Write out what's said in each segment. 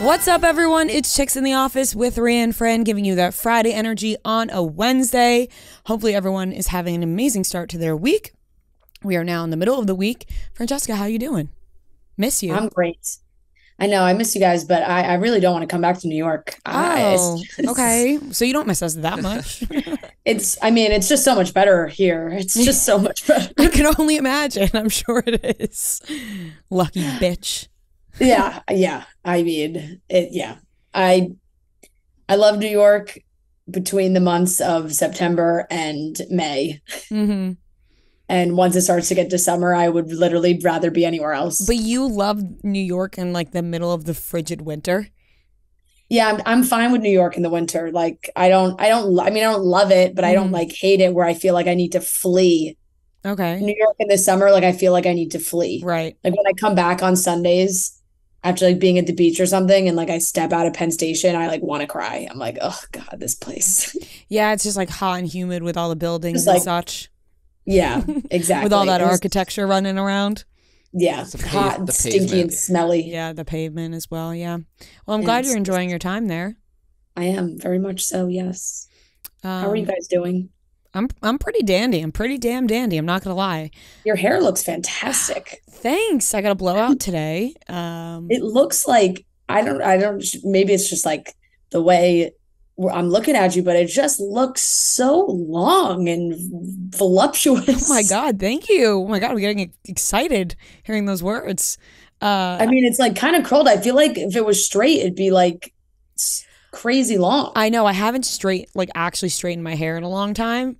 What's up, everyone? It's Chicks in the Office with Ria and Fran giving you that Friday energy on a Wednesday. Hopefully, everyone is having an amazing start to their week. We are now in the middle of the week. Francesca, how are you doing? Miss you. I'm great. I know I miss you guys, but I, I really don't want to come back to New York. Oh, just- okay. So you don't miss us that much. It's I mean, it's just so much better here. It's just so much better. I can only imagine. I'm sure it is. Lucky bitch. Yeah, yeah. I mean, it yeah. I I love New York between the months of September and May. hmm And once it starts to get to summer, I would literally rather be anywhere else. But you love New York in like the middle of the frigid winter. Yeah, I'm I'm fine with New York in the winter. Like I don't I don't I mean I don't love it, but I don't Mhm. like hate it where I feel like I need to flee. Okay. New York in the summer, like I feel like I need to flee. Right. Like when I come back on Sundays after like being at the beach or something and like I step out of Penn Station, I like want to cry. I'm like, oh God, this place. Yeah, it's just like hot and humid with all the buildings Just and like- such. Yeah, exactly. With all that There's- architecture running around. Yeah, It's pave- hot, the and stinky, and smelly. Yeah, the pavement as well. Yeah. Well, I'm glad you're enjoying your time there. I am very much so. Yes. How are you Um, guys doing? I'm I'm pretty dandy. I'm pretty damn dandy. I'm not gonna lie. Your hair looks fantastic. Thanks. I got a blowout today. Um, It looks like I don't I don't maybe it's just like the way I'm looking at you, but it just looks so long and voluptuous. oh my god, thank you. Oh my god, I'm getting excited hearing those words. Uh, I mean, it's like kind of curled. I feel like if it was straight, it'd be like crazy long. I know I haven't straight like actually straightened my hair in a long time,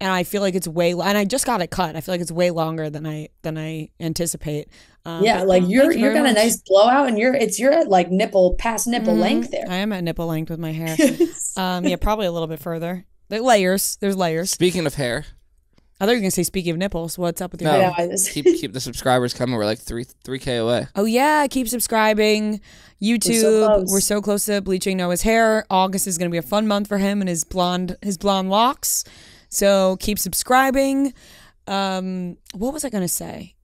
and I feel like it's way. And I just got it cut. I feel like it's way longer than I than I anticipate. Um, Yeah, like um, you're you you're very got a nice blowout, and you're it's you're at like nipple past nipple Mhm. length there. I am at nipple length with my hair. um, yeah, probably a little bit further. There layers. There's layers. Speaking of hair, I thought you were gonna say speaking of nipples. What's up with your No. hair? I know, I just- keep keep the subscribers coming. We're like three three k away. Oh yeah, keep subscribing. YouTube. close. We're so close to bleaching Noah's hair. August is gonna be a fun month for him and his blonde his blonde locks. So keep subscribing. Um, what was I gonna say?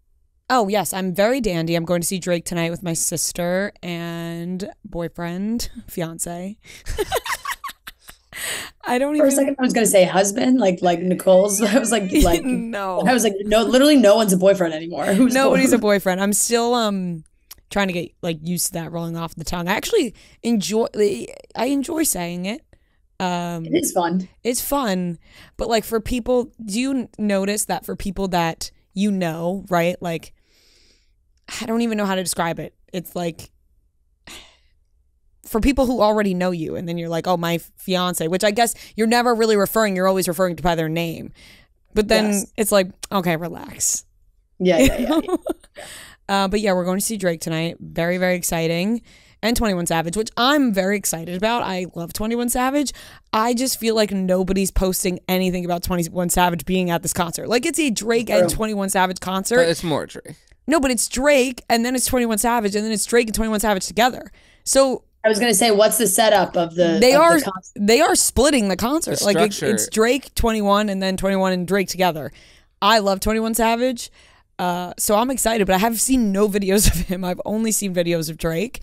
Oh yes, I'm very dandy. I'm going to see Drake tonight with my sister and boyfriend, fiance. I don't even. For a second, I was gonna say husband, like like Nicole's. I was like like no. I was like no, literally no one's a boyfriend anymore. Who's Nobody's a boyfriend. I'm still um trying to get like used to that rolling off the tongue. I actually enjoy I enjoy saying it. Um It is fun. it's fun, but like for people do you notice that for people that you know, right? Like I don't even know how to describe it. It's like for people who already know you and then you're like, "Oh, my fiance," which I guess you're never really referring, you're always referring to by their name. But then Yes. it's like, "Okay, relax." Yeah, yeah, yeah. yeah. uh, but yeah, we're going to see Drake tonight. Very, very exciting. And 21 Savage, which I'm very excited about. I love 21 Savage. I just feel like nobody's posting anything about 21 Savage being at this concert. Like it's a Drake and 21 Savage concert. But it's more Drake. no, but it's Drake and then it's 21 Savage and then it's Drake and 21 Savage together. So I was gonna say, what's the setup of the they of are concert? they are splitting the concert. The like it, it's Drake 21 and then 21 and Drake together. I love 21 Savage. Uh, so I'm excited, but I have seen no videos of him. I've only seen videos of Drake.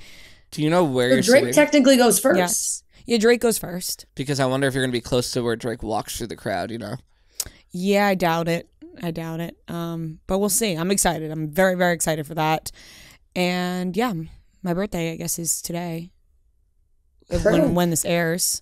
Do you know where So you're Drake sitting? technically goes first. Yes. Yeah, Drake goes first. because I wonder if you're gonna be close to where Drake walks through the crowd. You know. Yeah, I doubt it. I doubt it. Um, but we'll see. I'm excited. I'm very, very excited for that. And yeah, my birthday, I guess, is today. True. When, when this airs.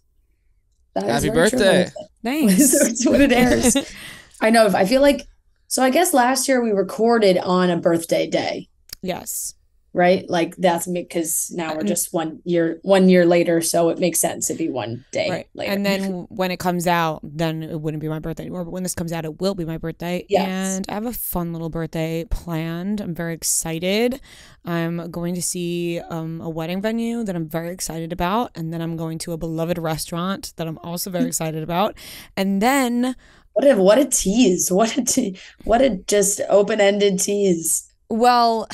That is Happy birthday. Thanks. That's when it airs. I know. I feel like so. I guess last year we recorded on a birthday day, yes. Right? Like that's me because now we're just one year one year later, so it makes sense to be one day Right. later. And then when it comes out, then it wouldn't be my birthday anymore. But when this comes out, it will be my birthday. Yes. And I have a fun little birthday planned. I'm very excited. I'm going to see um, a wedding venue that I'm very excited about. And then I'm going to a beloved restaurant that I'm also very excited about. And then, what a what a tease! What a te- what a just open ended tease. well,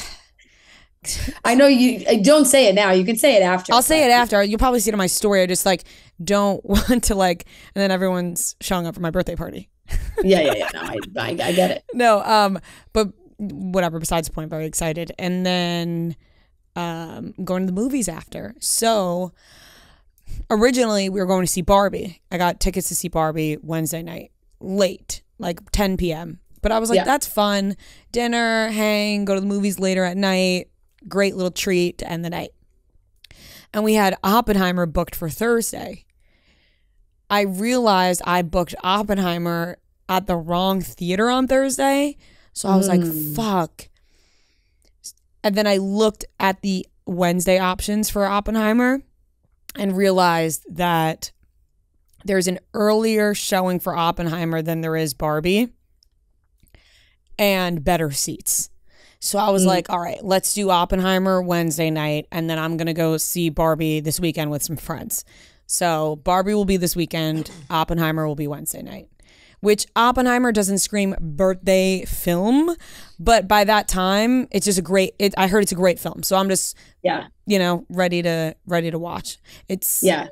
I know you. uh, Don't say it now. You can say it after. I'll say it after. You'll probably see it in my story. I just like don't want to like, and then everyone's showing up for my birthday party. Yeah, yeah, yeah. No, I, I, I get it. no, um, but whatever. Besides the point, very excited. And then, um, going to the movies after. So originally we were going to see Barbie. I got tickets to see Barbie Wednesday night, late, like 10 p.m. But I was like, Yeah. that's fun. Dinner, hang, go to the movies later at night. Great little treat to end the night. And we had Oppenheimer booked for Thursday. I realized I booked Oppenheimer at the wrong theater on Thursday. So I was like, Mm. fuck. And then I looked at the Wednesday options for Oppenheimer and realized that there's an earlier showing for Oppenheimer than there is Barbie and better seats. So I was Mm. like, all right, let's do Oppenheimer Wednesday night and then I'm going to go see Barbie this weekend with some friends. So Barbie will be this weekend, Oppenheimer will be Wednesday night. Which Oppenheimer doesn't scream birthday film, but by that time it's just a great it, I heard it's a great film. So I'm just, Yeah. you know, ready to ready to watch. It's Yeah.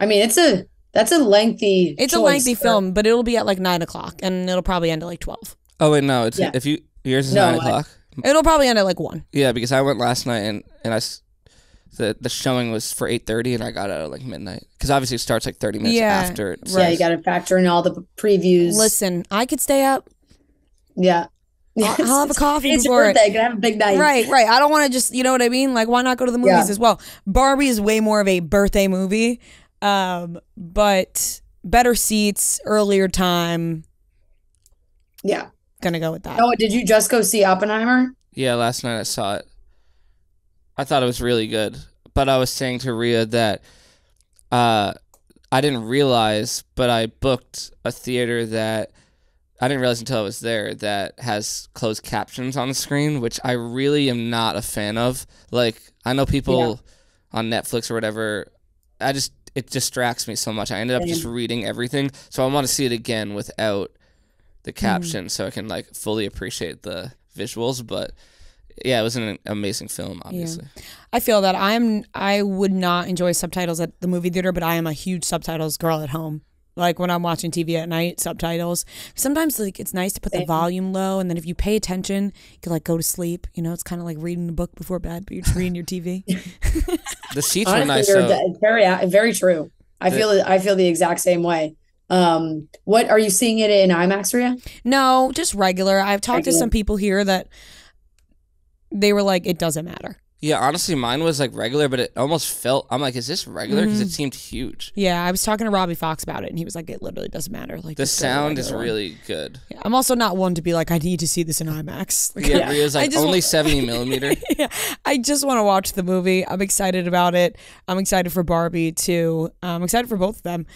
I mean, it's a that's a lengthy It's a lengthy for- film, but it'll be at like nine o'clock, and it'll probably end at like twelve. Oh wait, no. It's Yeah. if you yours is No, nine I- o'clock. It'll probably end at like one. Yeah, because I went last night and and I s- the the showing was for eight thirty and I got out at like midnight because obviously it starts like thirty minutes Yeah, after. It right. Yeah, you got to factor in all the previews. Listen, I could stay up. Yeah. I'll, I'll have a coffee It's your before it. birthday. Gonna have a big night. Right, right. I don't want to just, you know what I mean? Like, why not go to the movies Yeah. as well? Barbie is way more of a birthday movie, um, but better seats, earlier time. Yeah. Gonna go with that. Oh, did you just go see Oppenheimer? Yeah, last night I saw it. I thought it was really good, but I was saying to Ria that uh, I didn't realize, but I booked a theater that I didn't realize until I was there that has closed captions on the screen, which I really am not a fan of. Like I know people on Netflix or whatever, I just it distracts me so much. I ended up just reading everything, so I want to see it again without. The mm-hmm. caption so I can like fully appreciate the visuals. But yeah, it was an amazing film, obviously. I feel that I'm. I would not enjoy subtitles at the movie theater, but I am a huge subtitles girl at home. Like when I'm watching TV at night, subtitles. Sometimes like it's nice to put the volume low, and then if you pay attention, you can like go to sleep. You know, it's kind of like reading a book before bed, but you're just reading your TV. The seats were Honestly, nice. you're So de- very uh, very true. I feel it. I feel the exact same way. Um, what are you seeing it in IMAX, Ria? No, just regular. I've talked to some people here that they were like, it doesn't matter. yeah, honestly, mine was like regular, but it almost felt. I'm like, is this regular? Because Mm-hmm. it seemed huge. Yeah, I was talking to Robbie Fox about it, and he was like, it literally doesn't matter. Like The just go to sound is regular one. really good. Yeah, I'm also not one to be like, I need to see this in IMAX. Like, Yeah, Ria's I like only wa- 70 millimeter. yeah, I just want to watch the movie. I'm excited about it. I'm excited for Barbie too. I'm excited for both of them.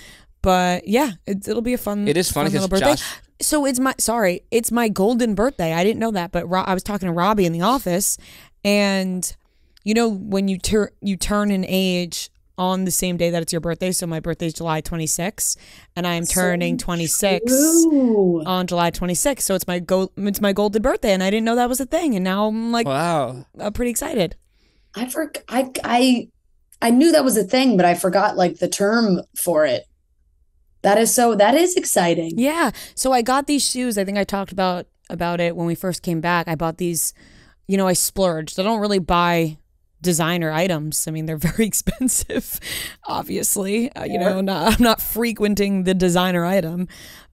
But yeah, it, it'll be a fun. It is funny fun because. Josh. So it's my sorry, it's my golden birthday. I didn't know that, but Ro- I was talking to Robbie in the office, and you know when you turn you turn an age on the same day that it's your birthday. So my birthday is July 26, and I am turning 26 Ooh. on July 26. So it's my go it's my golden birthday, and I didn't know that was a thing, and now I'm like Wow. I'm pretty excited. I for I I I knew that was a thing, but I forgot like the term for it. That is so that is exciting. Yeah. So I got these shoes. I think I talked about about it when we first came back. I bought these, you know, I splurged. I don't really buy designer items. I mean, they're very expensive, obviously. Uh, you know, not, I'm not frequenting the designer item.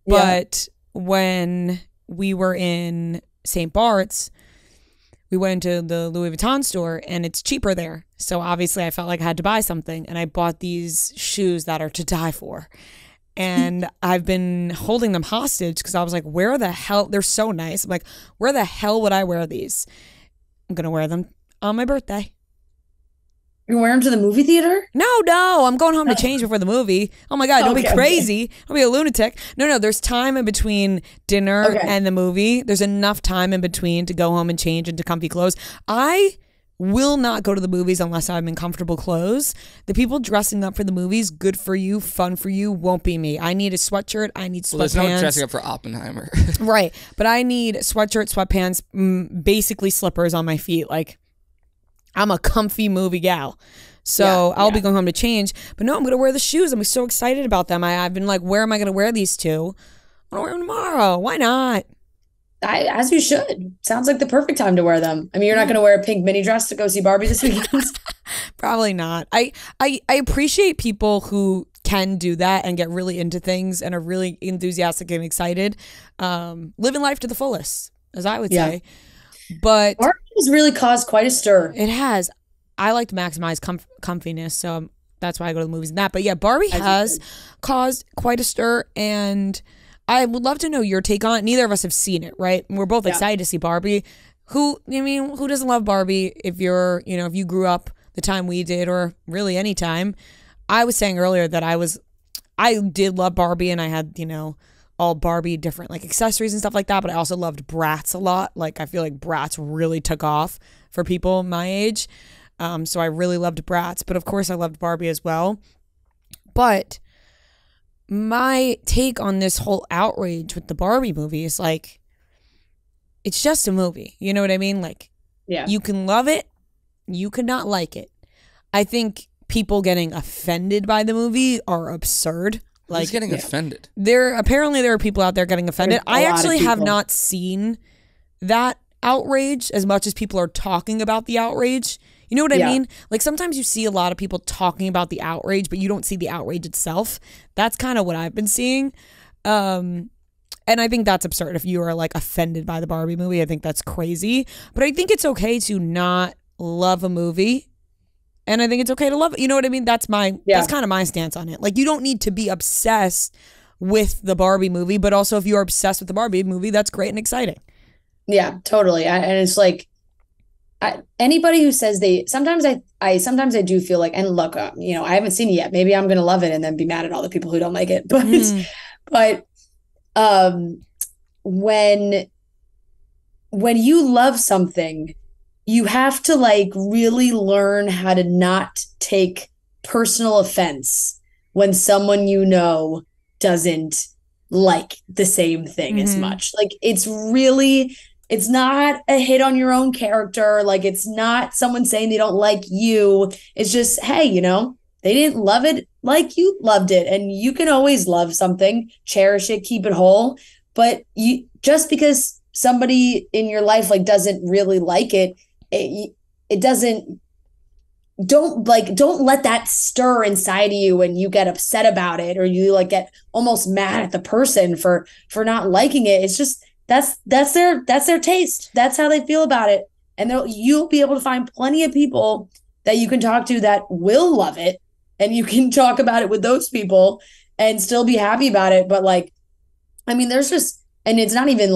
Yeah. But when we were in St. Bart's, we went to the Louis Vuitton store and it's cheaper there. So obviously I felt like I had to buy something and I bought these shoes that are to die for. And I've been holding them hostage because I was like, where the hell? They're so nice. I'm like, where the hell would I wear these? I'm going to wear them on my birthday. You wear them to the movie theater? No, no, I'm going home to oh. change before the movie. Oh my God, don't Okay, be okay. crazy. Don't be a lunatic. No, no, there's time in between dinner Okay. and the movie. There's enough time in between to go home and change into comfy clothes. I will not go to the movies unless I'm in comfortable clothes. The people dressing up for the movies, good for you, fun for you, won't be me. I need a sweatshirt. I need Well, there's no sweatpants. dressing up for Oppenheimer. Right. But I need sweatshirt, sweatpants, mm, basically slippers on my feet. Like, I'm a comfy movie gal. So Yeah, I'll be going home to change. But no, I'm going to wear the shoes. I'm so excited about them. I, I've been like, where am I going to wear these to? I'm going to wear them tomorrow. Why not? I, as you should. Sounds like the perfect time to wear them. I mean, you're not going to wear a pink mini dress to go see Barbie this weekend. Probably not. I, I I appreciate people who can do that and get really into things and are really enthusiastic and excited, um, living life to the fullest, as I would Yeah. say. But Barbie has really caused quite a stir. it has. I like to maximize comf- comfiness, so that's why I go to the movies and that. But yeah, Barbie As has caused quite a stir, and I would love to know your take on it. Neither of us have seen it, right? We're both Yeah. excited to see Barbie. Who I mean, who doesn't love Barbie? If you're, you know, if you grew up the time we did, or really any time. I was saying earlier that I was, I did love Barbie, and I had, you know, all Barbie different like accessories and stuff like that. But I also loved Bratz a lot. Like I feel like Bratz really took off for people my age. Um, so I really loved Bratz, but of course I loved Barbie as well. But my take on this whole outrage with the Barbie movie is like, it's just a movie. You know what I mean? Like, Yeah. you can love it, you could not like it. I think people getting offended by the movie are absurd. Like Like, getting yeah. offended. there apparently there are people out there getting offended. I a I of actually have not seen that outrage as much as people are talking about the outrage. You know what I Yeah. mean? Like sometimes you see a lot of people talking about the outrage, but you don't see the outrage itself. That's kind of what I've been seeing. Um and I think that's absurd if you are like offended by the Barbie movie. I think that's crazy. But I think it's okay to not love a movie. And I think it's okay to love it. You know what I mean? That's my Yeah. that's kind of my stance on it. Like you don't need to be obsessed with the Barbie movie, but also if you're obsessed with the Barbie movie, that's great and exciting. Yeah, totally. I, and it's like I, anybody who says they sometimes I I sometimes I do feel like and look, uh, you know, I haven't seen it yet. Maybe I'm gonna love it and then be mad at all the people who don't like it. But Mm. but um when when you love something, you have to like really learn how to not take personal offense when someone you know doesn't like the same thing as Mhm. much. Like it's really it's not a hit on your own character. Like it's not someone saying they don't like you. It's just, hey, you know, they didn't love it like you loved it. And you can always love something, cherish it, keep it whole. But you just because somebody in your life like doesn't really like it, it it doesn't don't like don't let that stir inside of you and you get upset about it or you like get almost mad at the person for for not liking it it's just that's that's their that's their taste. That's how they feel about it. And you'll be able to find plenty of people that you can talk to that will love it. And you can talk about it with those people and still be happy about it. But like i mean there's just and it's not even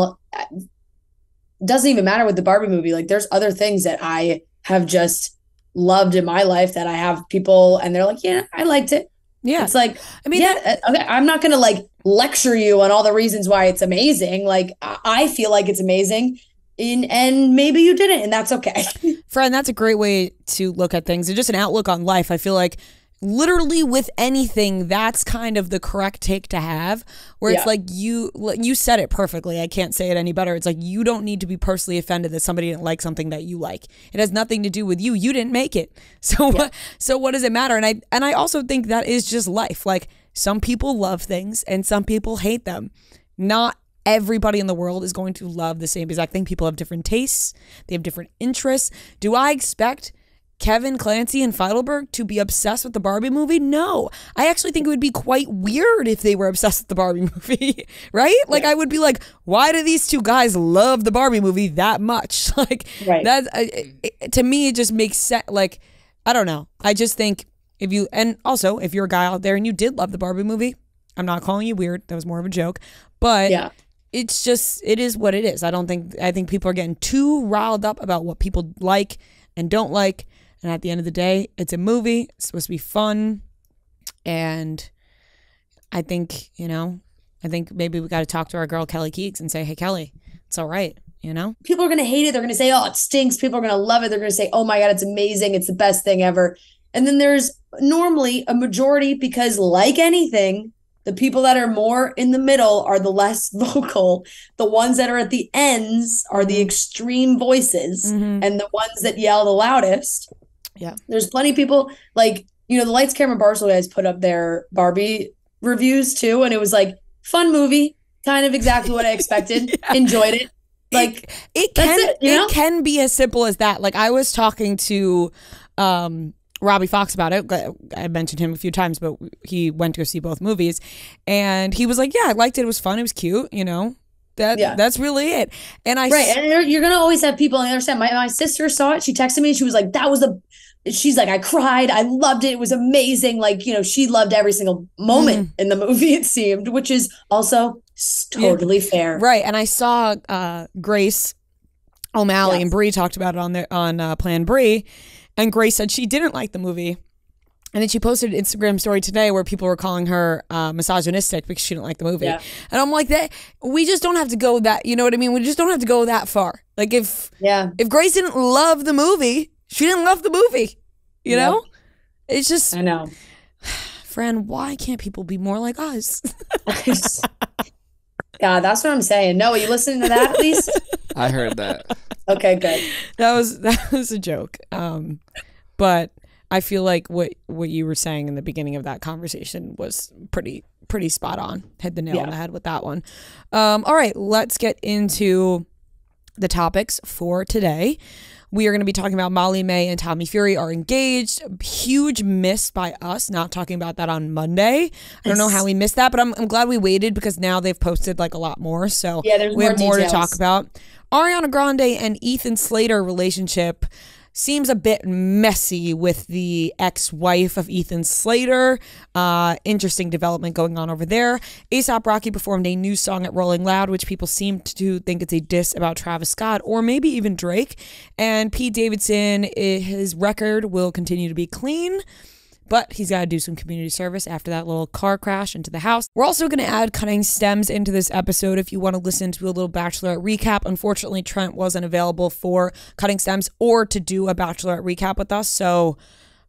doesn't even matter with the barbie movie. Like there's other things that i have just loved in my life that i have people and they're like yeah i liked it. Yeah. it's like I mean, yeah, uh, okay. I'm not gonna like lecture you on all the reasons why it's amazing. Like I feel like it's amazing, in and maybe you didn't, and that's okay. friend, that's a great way to look at things. It's just an outlook on life. I feel like literally with anything, that's kind of the correct take to have. Where it's like you you said it perfectly. I can't say it any better. It's like you don't need to be personally offended that somebody didn't like something that you like. It has nothing to do with you. You didn't make it. So what so what does it matter? And I and I also think that is just life. Like some people love things and some people hate them. Not everybody in the world is going to love the same exact thing. People have different tastes, they have different interests. Do I expect Kevin Clancy and Feidelberg to be obsessed with the Barbie movie? No. I actually think it would be quite weird if they were obsessed with the Barbie movie, right? Like I would be like, why do these two guys love the Barbie movie that much? Like Right. that's uh, to me it just makes sense like I don't know. I just think if you and also if you're a guy out there and you did love the Barbie movie, I'm not calling you weird. That was more of a joke. But yeah, it's just it is what it is. I don't think I think people are getting too riled up about what people like and don't like. And at the end of the day, it's a movie. It's supposed to be fun. And I think, you know, I think maybe we got to talk to our girl Kelly Keegs and say, "Hey Kelly, it's all right." You know? people are gonna hate it. They're gonna say, "Oh, it stinks." People are gonna love it. They're gonna say, "Oh my god, it's amazing. It's the best thing ever." And then there's normally a majority because, like anything, the people that are more in the middle are the less vocal. The ones that are at the ends are the extreme voices. Mhm. and the ones that yell the loudest. Yeah. There's plenty of people like, you know, the Lights Camera Barstool guys put up their Barbie reviews too. And it was like, fun movie, kind of exactly what I expected. Yeah. Enjoyed it. Like it, it can it, know? can be as simple as that. Like I was talking to um Robbie Fox about it. I mentioned him a few times, but he went to go see both movies, and he was like, "Yeah, I liked it. It was fun. It was cute. You know, that Yeah. that's really it." And I right and you're, gonna always have people on the other side my, my sister saw it she texted me she was like that was the she's like i cried i loved it it was amazing like you know she loved every single moment in the movie it seemed which is also s- Yeah. totally fair right, and I saw uh, Grace O'Malley Yes. and Bri talked about it on their on uh, Plan Bri, and Grace said she didn't like the movie. And then she posted an Instagram story today where people were calling her uh, misogynistic because she didn't like the movie. Yeah. And I'm like, that we just don't have to go that. You know what I mean? We just don't have to go that far. Like if yeah if Grace didn't love the movie, she didn't love the movie. You Yep. know? It's just, i know Fran, why can't people be more like us? god that's what i'm saying no are you listening to that at least I heard that. okay good that was that was a joke. Um, but I feel like what what you were saying in the beginning of that conversation was pretty pretty spot on. Hit the nail on the head with that one. Um, all right, let's get into the topics for today. We are going to be talking about Molly-Mae and Tommy Fury are engaged. Huge miss by us not talking about that on Monday. I don't know how we missed that, but I'm, I'm glad we waited because now they've posted like a lot more. So Yeah, we have more more to talk about. Ariana Grande and Ethan Slater relationship seems a bit messy with the ex-wife of Ethan Slater. Uh, interesting development going on over there. ASAP Rocky performed a new song at Rolling Loud, which people seem to think it's a diss about Travis Scott or maybe even Drake. And Pete Davidson, his record will continue to be clean. But he's got to do some community service after that little car crash into the house. We're also going to add cutting stems into this episode if you want to listen to a little Bachelorette recap. Unfortunately, Trent wasn't available for cutting stems or to do a Bachelorette recap with us. So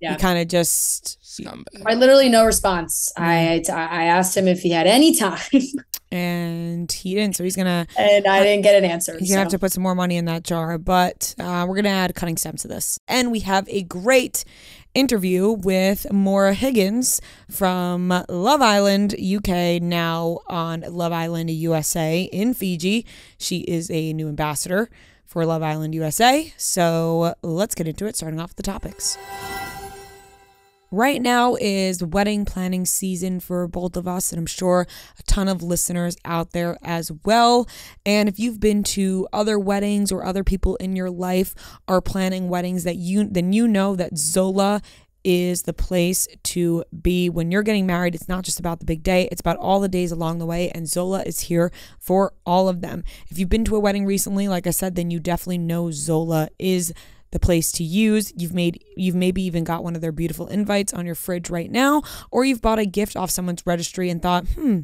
Yeah. we kind of just, Scumbag. I literally no response. I I asked him if he had any time, and he didn't. So he's going to, and I didn't get an answer. He's gonna have to put some more money in that jar, but uh, we're gonna add cutting stems to this. And we have a great interview with Maura Higgins from Love Island UK, now on Love Island USA in Fiji. She is a new ambassador for Love Island USA. So let's get into it, starting off with the topics. Right now is wedding planning season for both of us, and I'm sure a ton of listeners out there as well. And if you've been to other weddings or other people in your life are planning weddings that you then you know that Zola is the place to be when you're getting married. It's not just about the big day, it's about all the days along the way, and Zola is here for all of them. If you've been to a wedding recently, like I said, then you definitely know Zola is the place to use. You've made you've maybe even got one of their beautiful invites on your fridge right now, or you've bought a gift off someone's registry and thought, hmm,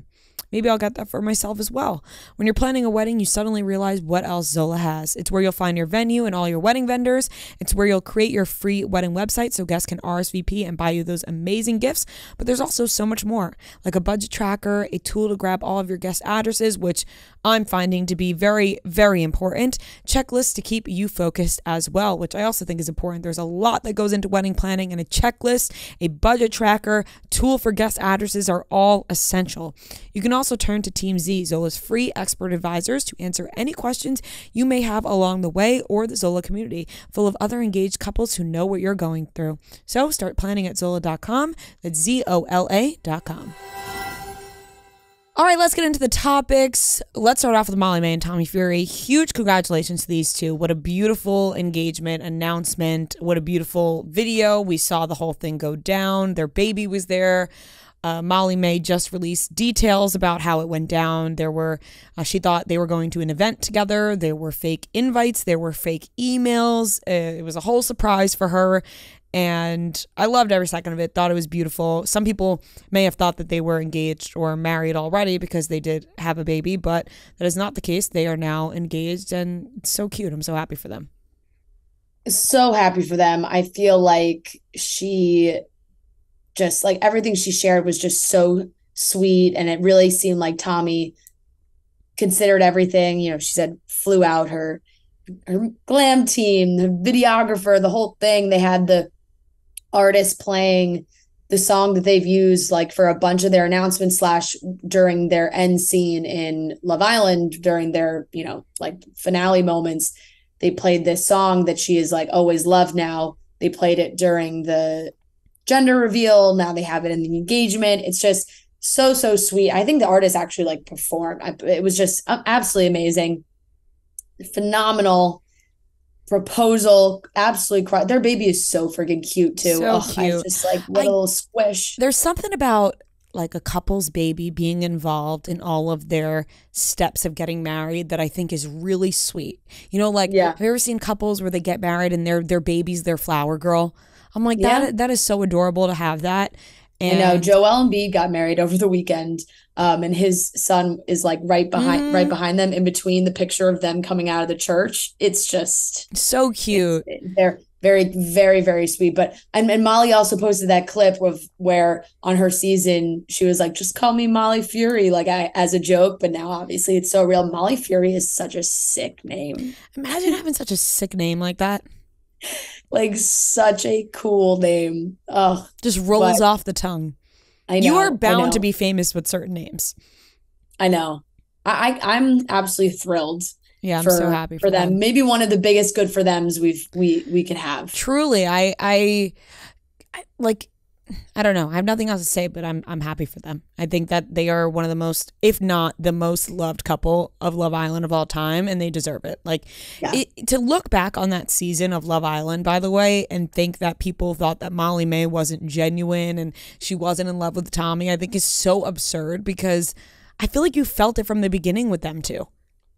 maybe I'll get that for myself as well. When you're planning a wedding, you suddenly realize what else Zola has. It's where you'll find your venue and all your wedding vendors. It's where you'll create your free wedding website so guests can RSVP and buy you those amazing gifts. But there's also so much more, like a budget tracker, a tool to grab all of your guest addresses, which I'm finding to be very, very important. Checklists to keep you focused as well, which I also think is important. There's a lot that goes into wedding planning, and a checklist, a budget tracker, tool for guest addresses are all essential. You can also turn to Team Z, Zola's free expert advisors, to answer any questions you may have along the way, or the Zola community, full of other engaged couples who know what you're going through. So start planning at Zola.com. That's Z O L A.com. All right, let's get into the topics. Let's start off with Molly-Mae and Tommy Fury. Huge congratulations to these two. What a beautiful engagement announcement. What a beautiful video. We saw the whole thing go down. Their baby was there. Uh, Molly-Mae just released details about how it went down. There were, uh, she thought they were going to an event together. There were fake invites. There were fake emails. Uh, it was a whole surprise for her. And I loved every second of it. Thought it was beautiful. Some people may have thought that they were engaged or married already because they did have a baby, but that is not the case. They are now engaged and so cute. I'm so happy for them. so happy for them. I feel like she just like everything she shared was just so sweet and it really seemed like Tommy considered everything. You know, she said flew out her her glam team, the videographer, the whole thing. They had the artist playing the song that they've used like for a bunch of their announcements slash during their end scene in Love Island during their you know like finale moments. They played this song that she is like always loved now. They played it during the gender reveal. Now they have it in the engagement. It's just so so sweet. I think the artist actually like performed. It was just uh, absolutely amazing, phenomenal proposal. Absolutely, cry. their baby is so freaking cute too. So oh, cute. just like little squish. There's something about like a couple's baby being involved in all of their steps of getting married that I think is really sweet. You know, like Yeah. have you ever seen couples where they get married and their their baby's their flower girl? I'm like Yeah. that that is so adorable to have that. And I know Joel Embiid got married over the weekend, um, and his son is like right behind, Mhm. right behind them, in between the picture of them coming out of the church. It's just so cute. they're very, very, very sweet. But and, and Molly also posted that clip of where on her season she was like, "Just call me Molly Fury," like I as a joke. But now obviously it's so real. Molly Fury is such a sick name, Imagine having such a sick name like that. Like such a cool name. Oh, Just rolls But- off the tongue. I know. you are bound to be famous with certain names. I know. I, I I'm absolutely thrilled. Yeah, I'm for, so happy for them. Maybe one of the biggest good for them's we've we we could have. Truly, I, I, I like. I don't know. I have nothing else to say, but I'm I'm happy for them. I think that they are one of the most, if not the most loved couple of Love Island of all time, and they deserve it. Like Yeah. it, to look back on that season of Love Island, by the way, and think that people thought that Molly-Mae wasn't genuine and she wasn't in love with Tommy, I think is so absurd because I feel like you felt it from the beginning with them too.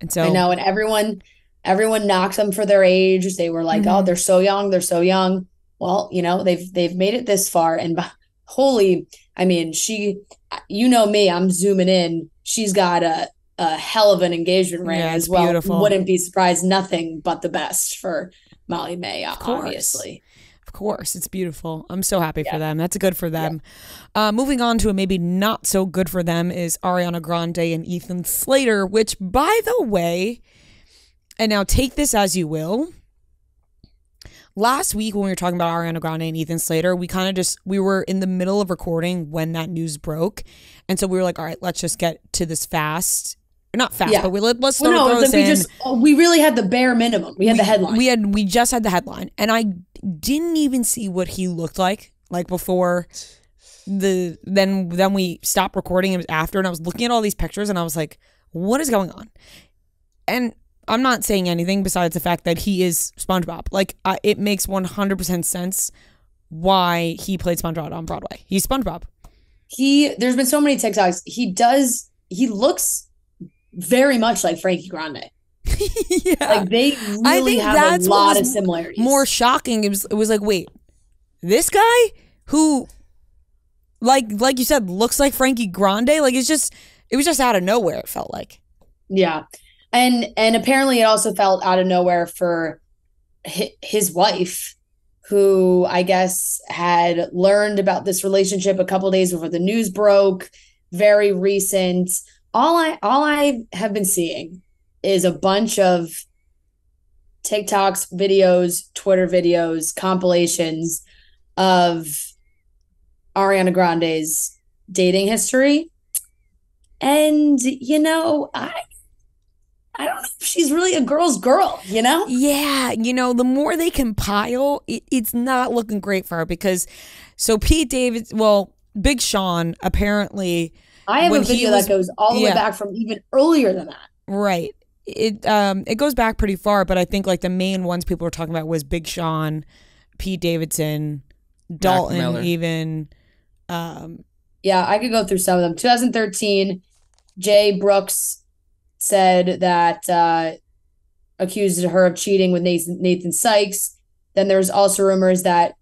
And so I know, and everyone everyone knocks them for their age. They were like, "Oh, Mhm. they're so young, they're so young." Well, you know, they've they've made it this far, and holy, I mean, she, you know me, I'm zooming in. She's got a a hell of an engagement ring Yeah, as well. beautiful. Wouldn't be surprised. Nothing but the best for Molly-Mae, course. obviously. Of course, it's beautiful. I'm so happy for them. That's good for them. Uh, moving on to a maybe not so good for them is Ariana Grande and Ethan Slater, which, by the way, and now take this as you will. Last week when we were talking about Ariana Grande and Ethan Slater, we kind of just we were in the middle of recording when that news broke, and so we were like, "All right, let's just get to this fast." Not fast, Yeah. but we let, let's Well, throw, no, throw this like we in just oh, we really had the bare minimum. We had the headline. we had we just had the headline, and I didn't even see what he looked like like before the then then we stopped recording. It was after, and I was looking at all these pictures, and I was like, "What is going on?" And I'm not saying anything besides the fact that he is SpongeBob. Like I, it makes 100% sense why he played SpongeBob on Broadway. He's SpongeBob. he there's been so many TikToks. He does he looks very much like Frankie Grande. yeah. Like they I really think have that's a lot of similarities. more shocking it was it was like wait this guy who like like you said looks like frankie grande like it's just it was just out of nowhere it felt like Yeah. And and apparently it also felt out of nowhere for his wife who I guess had learned about this relationship a couple days before the news broke, very recent. All I all I have been seeing is a bunch of TikToks, videos, Twitter videos, compilations of Ariana Grande's dating history. And you know, I I don't know if she's really a girl's girl, you know? yeah you know the more they compile it, it's not looking great for her because so pete david well big sean apparently I have When a he video was- that goes all the way back from even earlier than that. right it um it goes back pretty far but i think like the main ones people were talking about was big sean pete davidson dalton even um Yeah, I could go through some of them. 2013, Jai Brooks said that uh, accused her of cheating with Nathan, Nathan Sykes. Then there's also rumors that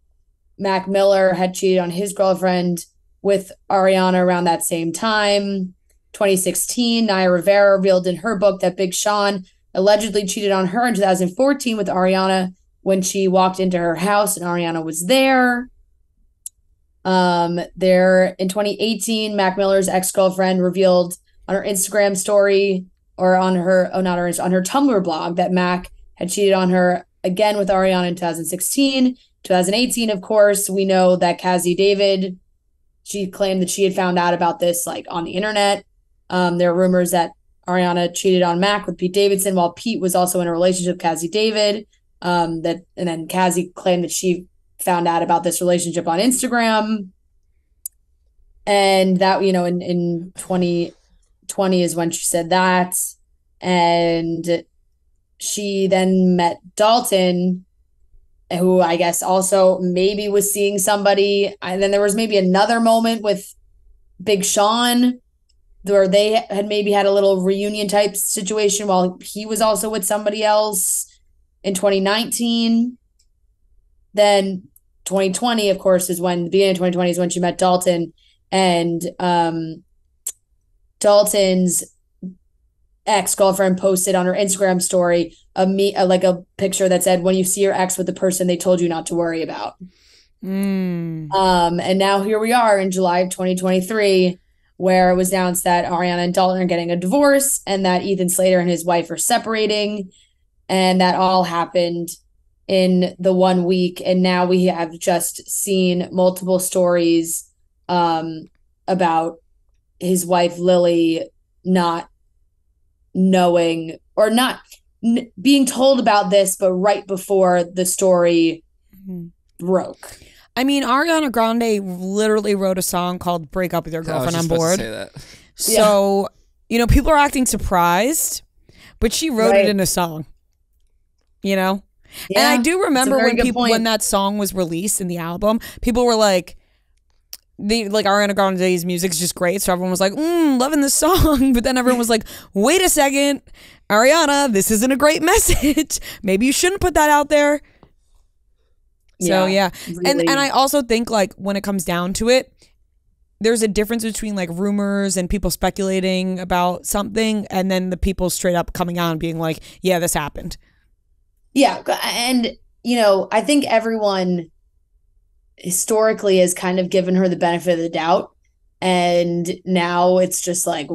Mac Miller had cheated on his girlfriend with Ariana around that same time. 2016, Naya Rivera revealed in her book that Big Sean allegedly cheated on her in 2014 with Ariana when she walked into her house and Ariana was there. Um, there in 2018, Mac Miller's ex-girlfriend revealed on her Instagram story or on her oh not her on her Tumblr blog that Mac had cheated on her again with Ariana in 2016. 2018, of course, we know that Cazzie David she claimed that she had found out about this like on the internet. Um, there are rumors that Ariana cheated on Mac with Pete Davidson while Pete was also in a relationship with Cazzie David. Um, that and then Cazzie claimed that she found out about this relationship on Instagram. And that, you know, in, in 2020 is when she said that. And she then met Dalton, who I guess also maybe was seeing somebody. And then there was maybe another moment with Big Sean where they had maybe had a little reunion type situation while he was also with somebody else in 2019. Then 2020, of course, is when the beginning of 2020 is when she met Dalton. And um, Dalton's ex girlfriend posted on her Instagram story a me uh, like a picture that said, "When you see your ex with the person they told you not to worry about." Mm. Um, and now here we are in July of 2023, where it was announced that Ariana and Dalton are getting a divorce, and that Ethan Slater and his wife are separating, and that all happened in the one week. And now we have just seen multiple stories um, about his wife Lily not knowing or not n- being told about this, but right before the story Mhm. broke. I mean, Ariana Grande literally wrote a song called "Break Up with Your I was Girlfriend" on just to board. say that. So, you know, people are acting surprised, but she wrote Right. it in a song. You know? and I do remember when people point. when that song was released in the album, people were like the like Ariana Grande's music is just great, so everyone was like, mm, loving this song. But then everyone was like, wait a second, Ariana, this isn't a great message. Maybe you shouldn't put that out there. So yeah, and really. and I also think like when it comes down to it, there's a difference between like rumors and people speculating about something, and then the people straight up coming out and being like, "Yeah, this happened." Yeah, and you know, I think everyone historically has kind of given her the benefit of the doubt, and now it's just like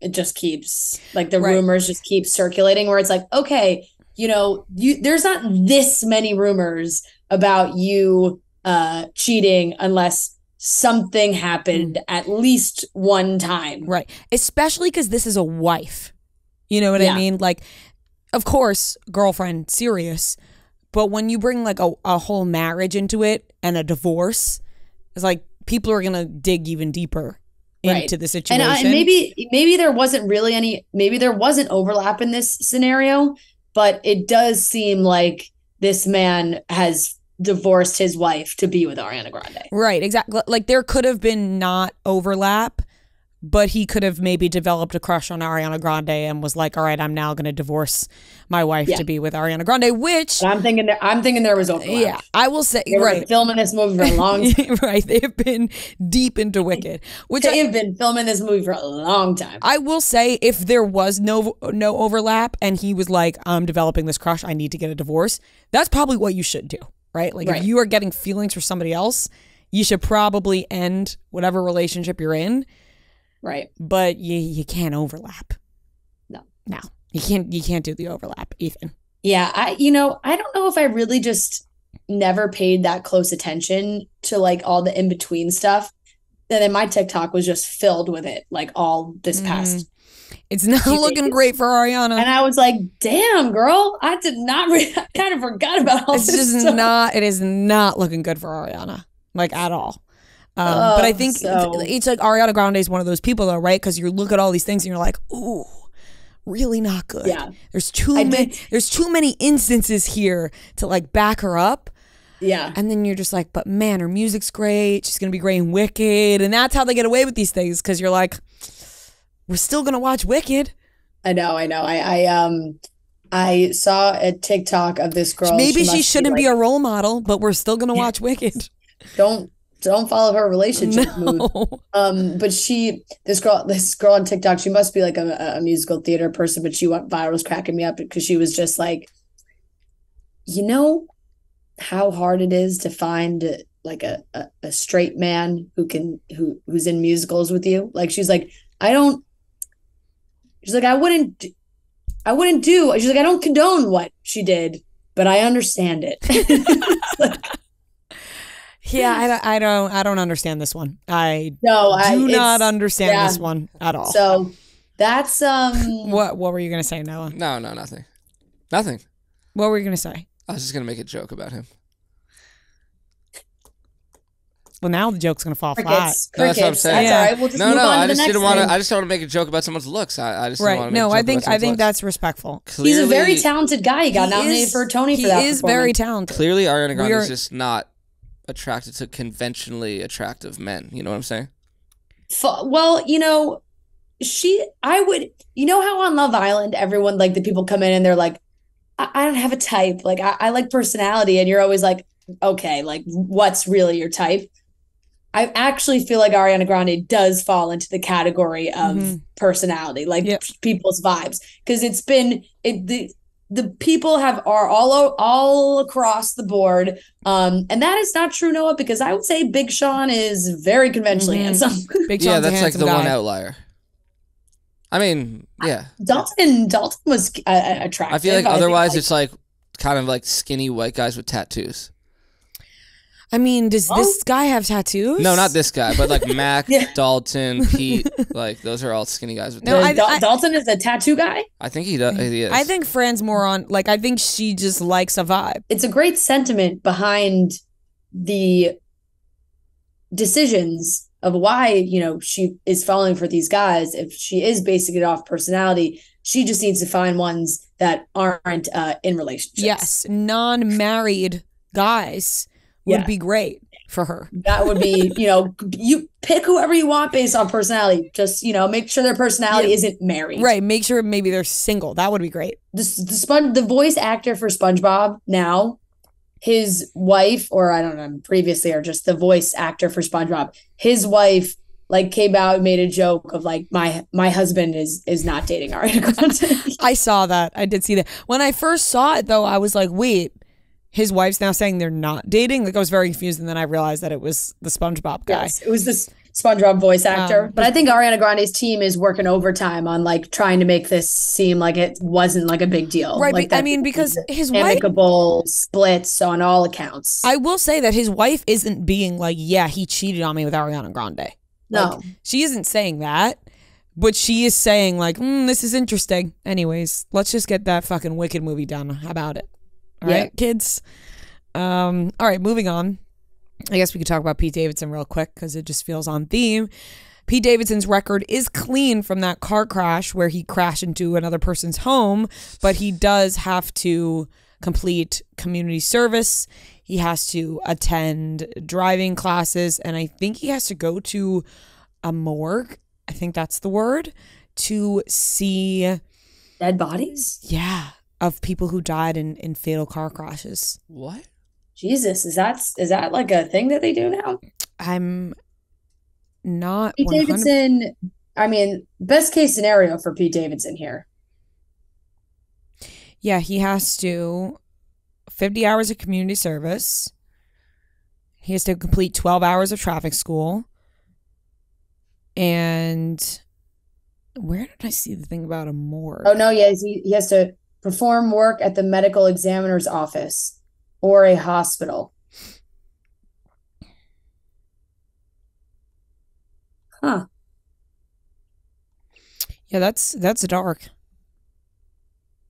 it just keeps like the Right. rumors just keep circulating. Where it's like, okay, you know, you there's not this many rumors about you uh cheating unless something happened at least one time. Right. Especially because this is a wife. You know what I mean? Like, of course, girlfriend, serious. But when you bring like a, a whole marriage into it and a divorce, it's like people are going to dig even deeper Right. into the uh, situation. And, I, and maybe maybe there wasn't really any maybe there wasn't overlap in this scenario, but it does seem like this man has divorced his wife to be with Ariana Grande. Right, exactly. Like there could have been not overlap, but he could have maybe developed a crush on Ariana Grande and was like, "All right, I'm now going to divorce my wife Yeah. to be with Ariana Grande," which But I'm thinking there I'm thinking there was overlap. yeah, I will say They right. filming this movie for a long time. right, they have been deep into Wicked, which They I, have been filming this movie for a long time. I will say, if there was no no overlap and he was like, "I'm developing this crush, I need to get a divorce," that's probably what you should do, right? Like Right. if you are getting feelings for somebody else, you should probably end whatever relationship you're in Right. but you you can't overlap. No. no, you can't. You can't do the overlap, Ethan. Yeah, I you know, I don't know if I really just never paid that close attention to like all the in-between stuff. And then my TikTok was just filled with it like all this mm-hmm. past. It's not looking great for Ariana. And I was like, "Damn, girl, I did not re- I kind of forgot about all It's this just stuff." not. It is not looking good for Ariana, like at all. Um, but I Oh, think so- it's like Ariana Grande is one of those people, though, right? Because you look at all these things and you're like, ooh, really not good. Yeah. There's too I many. did- There's too many instances here to like back her up. Yeah. And then you're just like, but man, her music's great. She's gonna be great in Wicked, and that's how they get away with these things because you're like, we're still gonna watch Wicked. I know, I know. I I um I saw a TikTok of this girl. Maybe she, must shouldn't be, like, a role model, but we're still gonna watch Wicked. don't don't follow her relationship mood. Um, but she, this girl, this girl on TikTok, she must be like a, a musical theater person, but she went viral, was cracking me up because she was just like, you know, how hard it is to find like a, a, a straight man who can who who's in musicals with you. Like she's like, I don't. She's like, I wouldn't. I wouldn't do. She's like, I don't condone what she did, but I understand it. Yeah, I don't, I don't, I don't understand this one. I No, I do not understand yeah. this one at all. So that's um what, what were you gonna say, Noah? No, no, nothing. Nothing. What were you gonna say? I was just gonna make a joke about him. Well, now the joke's gonna fall flat. crickets. No, that's what I'm saying. That's Yeah. all right. We'll just No, move no, on to I the just next didn't want to. I just don't want to make a joke about someone's looks. I, I just didn't Right? want to a No, joke I think I think looks. that's respectful. He's a very talented guy. He got He nominated is- for a Tony he for that. is very talented. Clearly, Ariana Grande are- is just not attracted to conventionally attractive men. You know what I'm saying? Fu- Well, you know, she. I would. You know how on Love Island, everyone like the people come in and they're like, I, I don't have a type. Like I, I like personality, and you're always like, okay, like what's really your type? I actually feel like Ariana Grande does fall into the category of Mhm. personality, like Yep. people's vibes, because it's been it the the people have are all all across the board, um, and that is not true, Noah, because I would say Big Sean is very conventionally Mhm. handsome. Big yeah, Sean's a that's like the guy. one outlier. I mean, yeah. Dalton Dalton was uh, uh, attractive. I feel like think, otherwise like, it's like kind of like skinny white guys with tattoos. I mean, does Oh. this guy have tattoos? No, not this guy, but like Mac, Yeah. Dalton, Pete, like those are all skinny guys with No, tattoos. I- Dal- I- Dalton is a tattoo guy. I think he does. He is. I think Fran's more on. Like, I think she just likes a vibe. It's a great sentiment behind the decisions of why you know she is falling for these guys. If she is basing it off personality, she just needs to find ones that aren't uh, in relationships. Yes, non-married guys would Yeah. be great for her. that would be you know you pick whoever you want based on personality. Just you know make sure their personality Yeah. isn't married. Right. Make sure maybe they're single. That would be great. the the spon the voice actor for SpongeBob now, his wife, or I don't know, previously, or just the voice actor for SpongeBob, his wife like came out and made a joke of like my my husband is is not dating Ariana Grande. I saw that. I did see that. When I first saw it, though, I was like, wait, his wife's now saying they're not dating? Like, I was very confused. And then I realized that it was the SpongeBob guy. yes, it was this SpongeBob voice actor. Um, but I think Ariana Grande's team is working overtime on like trying to make this seem like it wasn't like a big deal. Right. Like I mean, because is his wife. amicable splits on all accounts. I will say that his wife isn't being like, yeah, he cheated on me with Ariana Grande. no. She isn't saying that, but she is saying like, mm, this is interesting. Anyways, let's just get that fucking Wicked movie done. How about it? All right, kids. Um, all right, moving on. I guess we could talk about Pete Davidson real quick because it just feels on theme. Pete Davidson's record is clean from that car crash where he crashed into another person's home, but he does have to complete community service. He has to attend driving classes, and I think he has to go to a morgue. I think that's the word to see, Dead bodies? yeah, of people who died in, in fatal car crashes. what? Jesus, is that is that like a thing that they do now? I'm not Pete 100 Davidson, I mean, best case scenario for Pete Davidson here. Yeah, he has to 50 hours of community service. He has to complete 12 hours of traffic school. And where did I see the thing about a morgue? Oh no, yes, he, he has to perform work at the medical examiner's office or a hospital. Huh. Yeah, that's that's dark.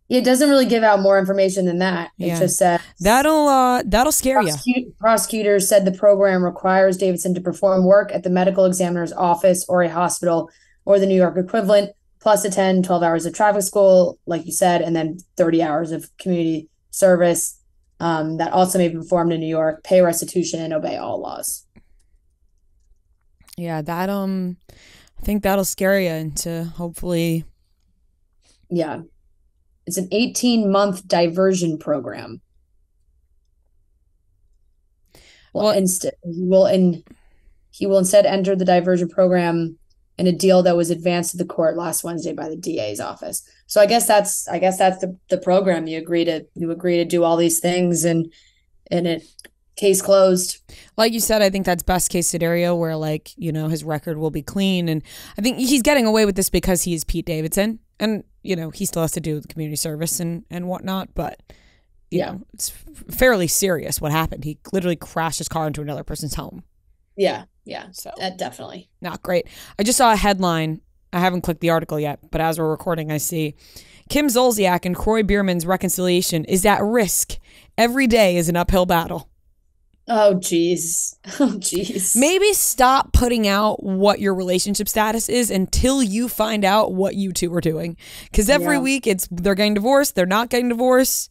It doesn't really give out more information than that. It Yeah. just says That'll uh that'll scare you. Prosecutors said the program requires Davidson to perform work at the medical examiner's office or a hospital or the New York equivalent, plus attend 12 hours of traffic school, like you said, and then 30 hours of community service um, that also may be performed in New York, pay restitution, and obey all laws. Yeah, that um I think that'll scare you into hopefully Yeah. It's an 18 month diversion program. Well, Well- instead, he will in he will instead enter the diversion program in a deal that was advanced to the court last Wednesday by the DA's office. So I guess that's I guess that's the, the program. You agree to you agree to do all these things and and it case closed. like you said, I think that's best case scenario where like, you know, his record will be clean and I think he's getting away with this because he's Pete Davidson and, you know, he still has to do the community service and and whatnot, but you Yeah. know, it's fairly serious what happened. He literally crashed his car into another person's home. Yeah, yeah, So uh, definitely. not great. I just saw a headline. I haven't clicked the article yet, but as we're recording, I see Kim Zolciak and Kroy Biermann's reconciliation is at risk. Every day is an uphill battle. Oh, jeez. Oh, jeez. Maybe stop putting out what your relationship status is until you find out what you two are doing. Because every Yeah. week it's they're getting divorced, they're not getting divorced.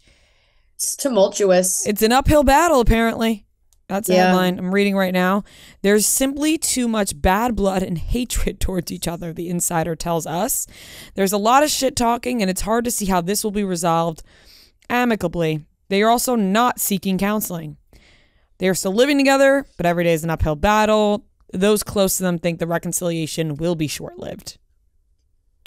It's tumultuous. It's an uphill battle, apparently. That's the Yeah. headline I'm reading right now. There's simply too much bad blood and hatred towards each other, the insider tells us. There's a lot of shit talking, and it's hard to see how this will be resolved amicably. They are also not seeking counseling. They are still living together, but every day is an uphill battle. Those close to them think the reconciliation will be short lived.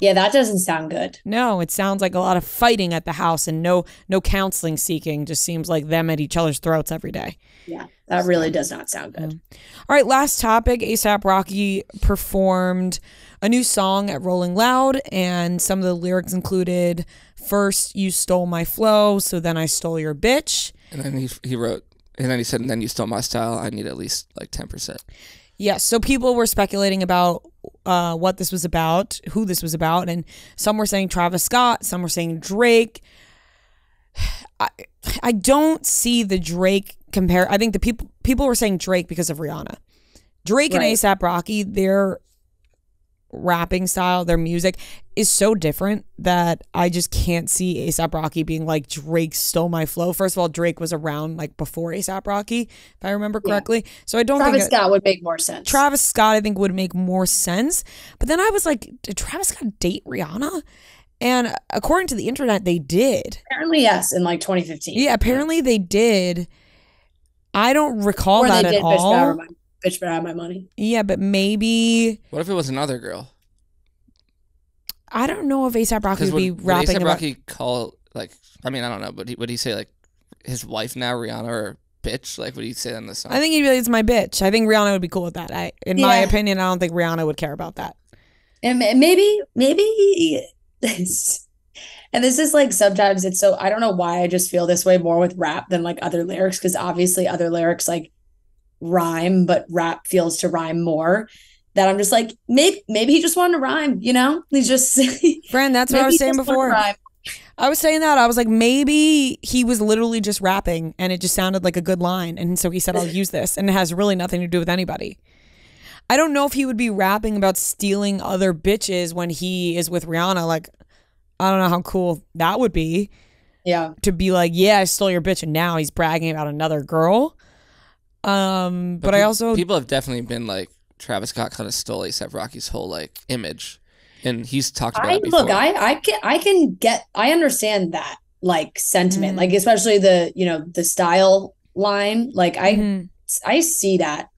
yeah, that doesn't sound good. No, it sounds like a lot of fighting at the house and no no counseling seeking. Just seems like them at each other's throats every day. Yeah, that really does not sound good. All right, last topic. ASAP Rocky performed a new song at Rolling Loud, and some of the lyrics included First, you stole my flow, so then I stole your bitch. And then he he wrote, and then he said, and then you stole my style. I need at least like ten percent. Yes, so people were speculating about uh, what this was about, who this was about, and some were saying Travis Scott, some were saying Drake. I, I don't see the Drake compare. I think the people people were saying Drake because of Rihanna. Drake Right. and ASAP Rocky, their rapping style, their music is so different that I just can't see ASAP Rocky being like Drake stole my flow. First of all, Drake was around like before ASAP Rocky, if I remember Yeah. correctly. So I don't Travis think it- Scott would make more sense. Travis Scott, I think, would make more sense. But then I was like, did Travis Scott date Rihanna? And according to the internet, they did. Apparently, yes, in like 2015. Yeah, apparently they did. I don't recall or that they at did bitch better have all. my bitch better have my money. Yeah, but maybe What if it was another girl? I don't know if ASAP Rocky Because would be would, would rapping ASAP about. Rocky call like? I mean, I don't know, but he, would he say like his wife now, Rihanna, or bitch? Like, would he say that in the song? I think he'd be like, it's my bitch. I think Rihanna would be cool with that. I, in my opinion, I don't think Rihanna would care about that. And maybe, maybe this, and this is like sometimes it's so, I don't know why I just feel this way more with rap than like other lyrics, because obviously other lyrics like rhyme, but rap feels to rhyme more. That I'm just like, maybe, maybe he just wanted to rhyme, you know? He's just, Friend, that's what I was saying just wanted to before. I was saying that. I was like, maybe he was literally just rapping and it just sounded like a good line. And so he said, I'll use this. And it has really nothing to do with anybody. I don't know if he would be rapping about stealing other bitches when he is with Rihanna. Like, I don't know how cool that would be Yeah. to be like, yeah, I stole your bitch. And now he's bragging about another girl. Um, but, I pe- also, people have definitely been like Travis Scott kind of stole ASAP Rocky's whole like image, and he's talked about I it look, I I can I can get I understand that like sentiment, Mhm. like especially the you know the style line. Like I Mhm. I see that.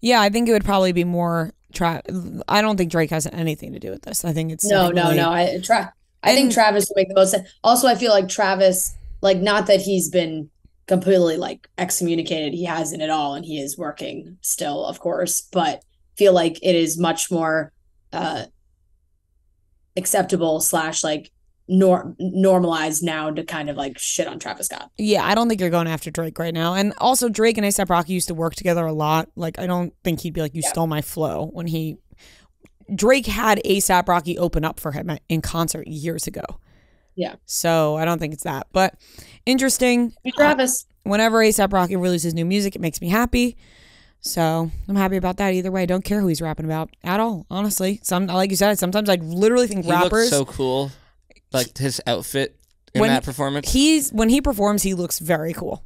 yeah, I think it would probably be more. Tra- I don't think Drake has anything to do with this. I think it's No, no, definitely- no. I tra- I think Travis would make the most sense. Also, I feel like Travis, like not that he's been completely like excommunicated, he hasn't at all, and he is working still, of course, but feel like it is much more uh acceptable slash like nor normalized now to kind of like shit on Travis Scott. Yeah, I don't think you're going after Drake right now. And also, Drake and ASAP Rocky used to work together a lot. Like, I don't think he'd be like, "You Yeah. stole my flow." When he Drake had ASAP Rocky open up for him at- in concert years ago. Yeah. So I don't think it's that, but interesting. Hey, Travis. Uh, whenever ASAP Rocky releases new music, it makes me happy. So I'm happy about that either way. I don't care who he's rapping about at all. Honestly, some like you said, sometimes I literally think he rappers. so cool, like his outfit in When that performance. He's when he performs, he looks very cool.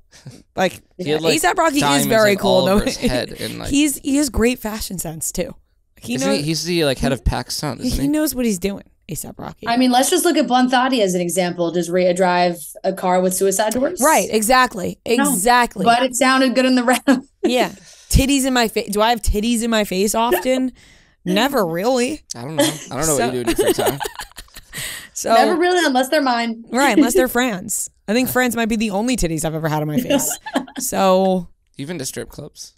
Like He had, like, ASAP Rocky is very cool. all No, head and, like- he's he has great fashion sense too. He Isn't knows he, he's the like head of PacSun, isn't he he? knows what he's doing. ASAP Rocky. I mean, let's just look at Blunt Thotty as an example. Does Ria drive a car with suicide doors? right, exactly, No, exactly. But it sounded good in the rap. yeah, titties in my face. Do I have titties in my face often? Never really. I don't know. I don't know So- what you do in your free time. So Never really, unless they're mine. right, unless they're friends. I think friends might be the only titties I've ever had on my face. So You've to strip clubs.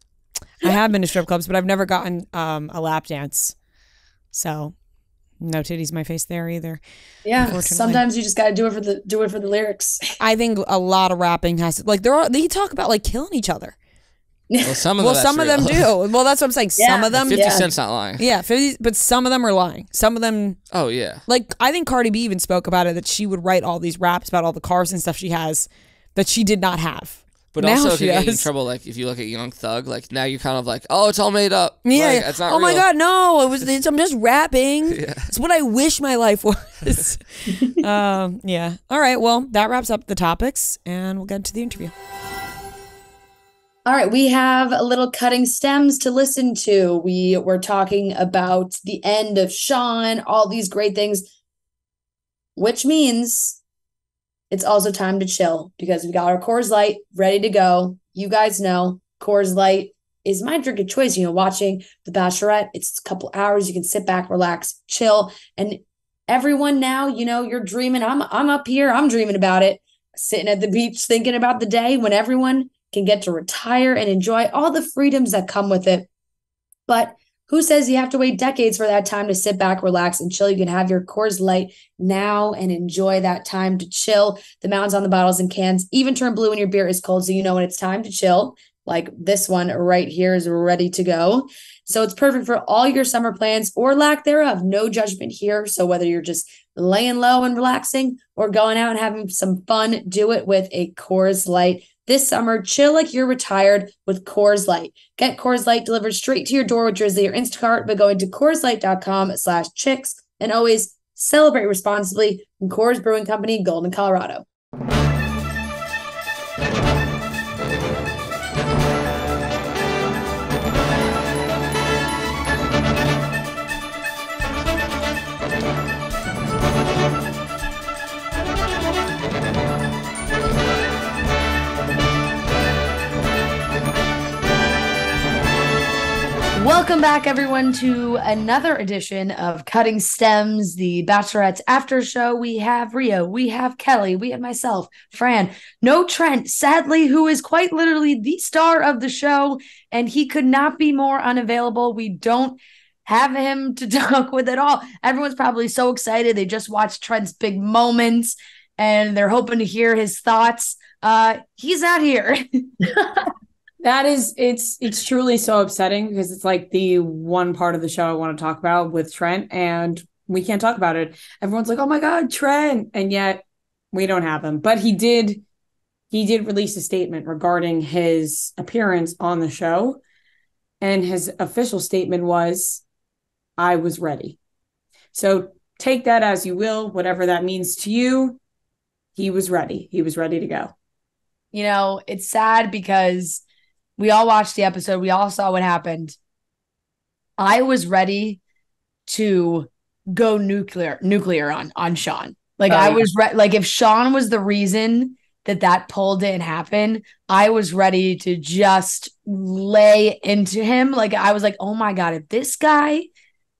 I have been to strip clubs, but I've never gotten um, a lap dance. So no titties my face there either. Yeah, sometimes you just got to do it for the do it for the lyrics. I think a lot of rapping has to like there are they talk about like killing each other. Well, some of Well, some of them do. Well, that's what I'm saying. Some of them, Fifty Yeah. Cent's not lying. yeah, 50, but some of them are lying. Some of them, Oh yeah. like I think Cardi B even spoke about it that she would write all these raps about all the cars and stuff she has that she did not have. But Now also, it she can get you in does. trouble. Like if you look at Young Thug, like now you're kind of like, oh, it's all made up. Yeah. Like, it's not oh my real. god, no! It was. It's, I'm just rapping. Yeah. It's what I wish my life was. um, yeah. All right. Well, that wraps up the topics, and we'll get into the interview. All right, we have a little cutting stems to listen to. We were talking about the end of Sean, all these great things, which means it's also time to chill because we got our Coors Light ready to go. You guys know Coors Light is my drink of choice. You know, watching The Bachelorette, it's a couple hours. You can sit back, relax, chill, and everyone now, you know, you're dreaming. I'm I'm up here. I'm dreaming about it, sitting at the beach, thinking about the day when everyone can get to retire and enjoy all the freedoms that come with it. But who says you have to wait decades for that time to sit back, relax, and chill? You can have your Coors Light now and enjoy that time to chill. The mountains on the bottles and cans even turn blue when your beer is cold, so you know when it's time to chill. Like this one right here is ready to go. So it's perfect for all your summer plans or lack thereof. No judgment here. So whether you're just laying low and relaxing or going out and having some fun, do it with a Coors Light. This summer, chill like you're retired with Coors Light. Get Coors Light delivered straight to your door with Drizly or Instacart by going to CoorsLight.com slash chicks. And always celebrate responsibly from Coors Brewing Company, Golden, Colorado. Welcome back, everyone, to another edition of Cutting Stems, the Bachelorette's after show. We have Ria, we have Kelly, we have myself, Fran, no Trent, sadly, who is quite literally the star of the show, and he could not be more unavailable. We don't have him to talk with at all. Everyone's probably so excited. They just watched Trent's big moments and they're hoping to hear his thoughts. Uh, he's not here. That is, it's it's truly so upsetting because it's like the one part of the show I want to talk about with Trent, and we can't talk about it. Everyone's like, "Oh my God, Trent!" and yet we don't have him. But he did, he did release a statement regarding his appearance on the show, and his official statement was, "I was ready." So take that as you will, whatever that means to you. He was ready. He was ready to go. you know, it's sad because we all watched the episode, we all saw what happened. I was ready to go nuclear nuclear on on Sean. Like Oh, I yeah. was re- like if Sean was the reason that that pull didn't happen, I was ready to just lay into him. Like I was like, "Oh my god, if this guy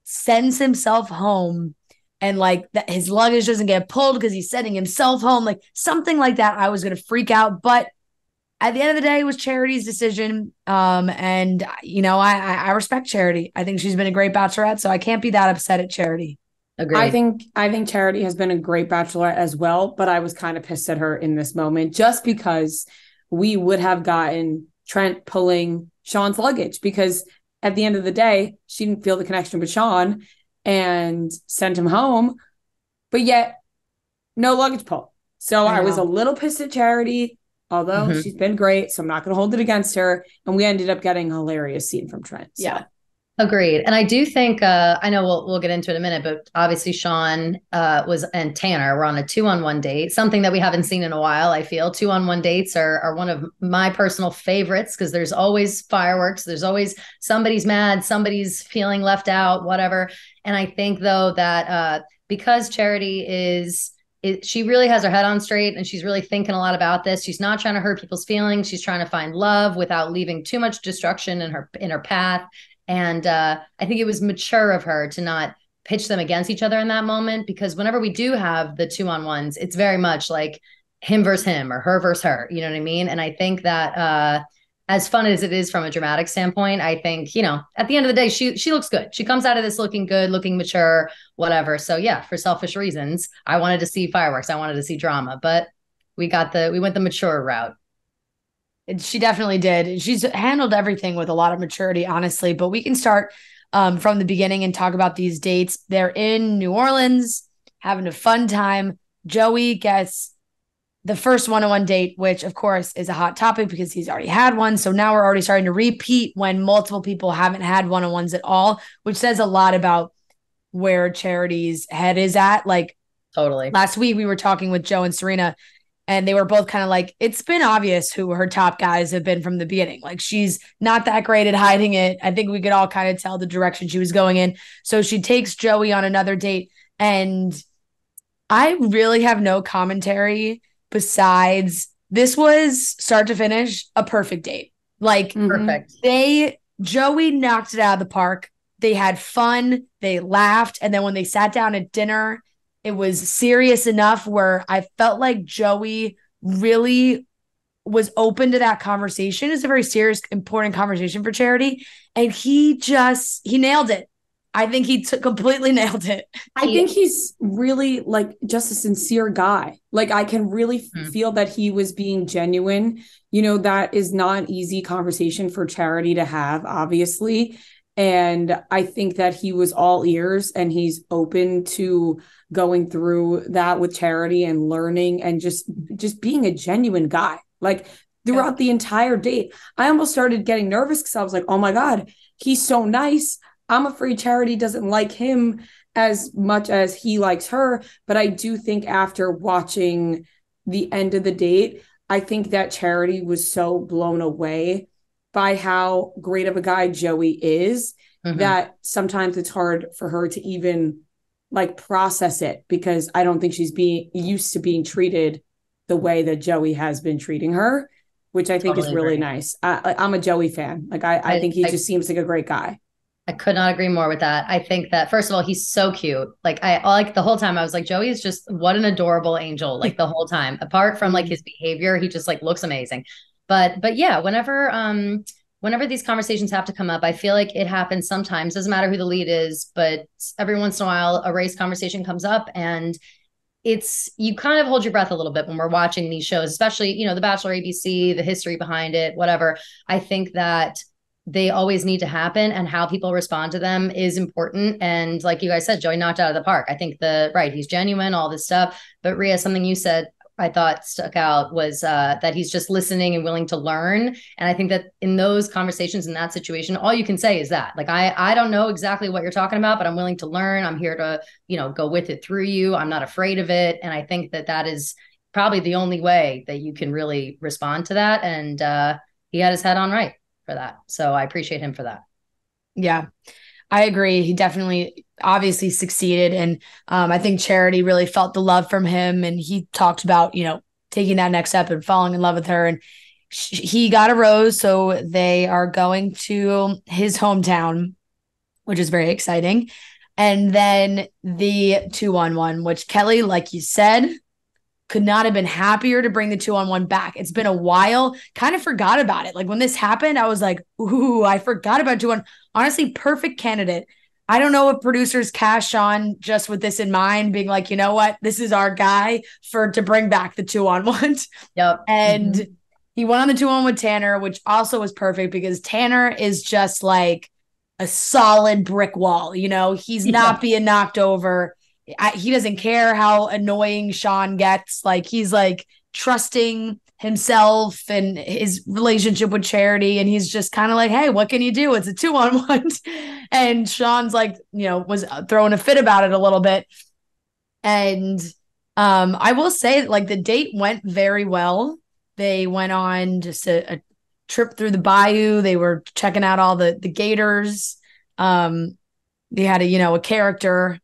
sends himself home and like that his luggage doesn't get pulled because he's sending himself home, like something like that, I was gonna freak out. But at the end of the day, it was Charity's decision. Um, and you know, I I I respect Charity. I think she's been a great bachelorette, so I can't be that upset at Charity. Agreed. I think I think Charity has been a great bachelorette as well, but I was kind of pissed at her in this moment just because we would have gotten Trent pulling Sean's luggage because at the end of the day, she didn't feel the connection with Sean and sent him home, but yet no luggage pull. So I I, was a little pissed at Charity, although Mhm. she's been great, so I'm not going to hold it against her. And we ended up getting a hilarious scene from Trent. So. Yeah. Agreed. And I do think uh I know we'll we'll get into it in a minute, but obviously Sean uh was and Tanner were on a two on one date, something that we haven't seen in a while. I feel two on one dates are are one of my personal favorites because there's always fireworks, there's always somebody's mad, somebody's feeling left out, whatever. And I think though that uh because Charity is it, she really has her head on straight and she's really thinking a lot about this. She's not trying to hurt people's feelings. She's trying to find love without leaving too much destruction in her in her path. And uh, I think it was mature of her to not pitch them against each other in that moment because whenever we do have the two on ones, it's very much like him versus him or her versus her. You know what I mean? And I think that uh, as fun as it is from a dramatic standpoint, I think, you know, at the end of the day, she she looks good. She comes out of this looking good, looking mature, whatever. So yeah, for selfish reasons, I wanted to see fireworks. I wanted to see drama, but we got the we went the mature route. She definitely did. She's handled everything with a lot of maturity, honestly. But we can start um, from the beginning and talk about these dates. They're in New Orleans, having a fun time. Joey gets the first one on one date, which of course is a hot topic because he's already had one. So now we're already starting to repeat when multiple people haven't had one on ones at all, which says a lot about where Charity's head is at. Like, totally. Last week, we were talking with Joe and Serena, and they were both kind of like, it's been obvious who her top guys have been from the beginning. Like, she's not that great at hiding it. I think we could all kind of tell the direction she was going in. So she takes Joey on another date, and I really have no commentary besides this was start to finish a perfect date. Like mm-hmm. perfect. They Joey knocked it out of the park. They had fun, they laughed, and then when they sat down at dinner, it was serious enough where I felt like Joey really was open to that conversation. It's a very serious, important conversation for charity. And he just he nailed it. I think he t- completely nailed it. I think he's really like just a sincere guy. Like I can really mm-hmm. feel that he was being genuine. You know, that is not an easy conversation for charity to have, obviously. And I think that he was all ears and he's open to going through that with charity and learning and just just being a genuine guy. Like throughout yeah. the entire date. I almost started getting nervous because I was like, oh my God, he's so nice. I'm afraid Charity doesn't like him as much as he likes her. But I do think after watching the end of the date, I think that Charity was so blown away by how great of a guy Joey is mm-hmm. that sometimes it's hard for her to even like process it because I don't think she's being used to being treated the way that Joey has been treating her, which I think totally is really agree. nice. I, am a Joey fan. Like I, I, I think he I, just seems like a great guy. I could not agree more with that. I think that first of all, he's so cute. Like I like the whole time I was like, Joey is just what an adorable angel. Like the whole time. Apart from like his behavior, he just like looks amazing. But but yeah, whenever um whenever these conversations have to come up, I feel like it happens sometimes. Doesn't matter who the lead is, but every once in a while, a race conversation comes up and it's you kind of hold your breath a little bit when we're watching these shows, especially, you know, The Bachelor ABC, the history behind it, whatever. I think that they always need to happen and how people respond to them is important. And like you guys said joey knocked out of the park. I think the right he's genuine all this stuff. But ria something you said i thought stuck out was uh, that he's just listening and willing to learn. And i think that in those conversations in that situation all you can say is that. Like i i don't know exactly what you're talking about but i'm willing to learn. I'm here to you know go with it through you. I'm not afraid of it. And i think that that is probably the only way that you can really respond to that. And uh, he had his head on right for that. So I appreciate him for that. Yeah. I agree. He definitely obviously succeeded. And um, I think Charity really felt the love from him. And he talked about, you know, taking that next step and falling in love with her. And he got a rose. So they are going to his hometown, which is very exciting. And then the two on one, which Kelly, like you said, could not have been happier to bring the two on one back. It's been a while, kind of forgot about it. Like when this happened, I was like, ooh, I forgot about two on. Honestly, perfect candidate. I don't know if producers cash on just with this in mind, being like, you know what, this is our guy for to bring back the two on one. Yep. And mm-hmm. he went on the two on with Tanner, which also was perfect because Tanner is just like a solid brick wall. You know, he's yeah. not being knocked over I, he doesn't care how annoying Sean gets. Like he's like trusting himself and his relationship with Charity, and he's just kind of like, "Hey, what can you do? It's a two on one." and Sean's like, you know, was throwing a fit about it a little bit. And um, I will say, like, the date went very well. They went on just a, a trip through the bayou. They were checking out all the the gators. Um, they had a you know a character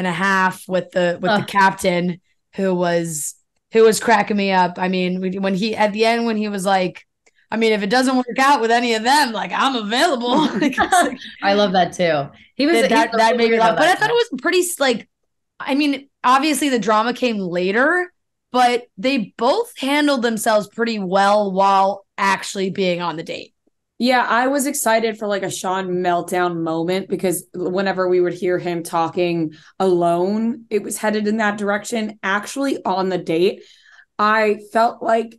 and a half with the with uh. the captain who was who was cracking me up. I mean, when he at the end when he was like, I mean, if it doesn't work out with any of them, like I'm available. I love that too. He was that that, that made me laugh, but I thought it was pretty like. I mean, obviously the drama came later, but they both handled themselves pretty well while actually being on the date. Yeah, I was excited for like a Sean meltdown moment because whenever we would hear him talking alone, it was headed in that direction. Actually, on the date, I felt like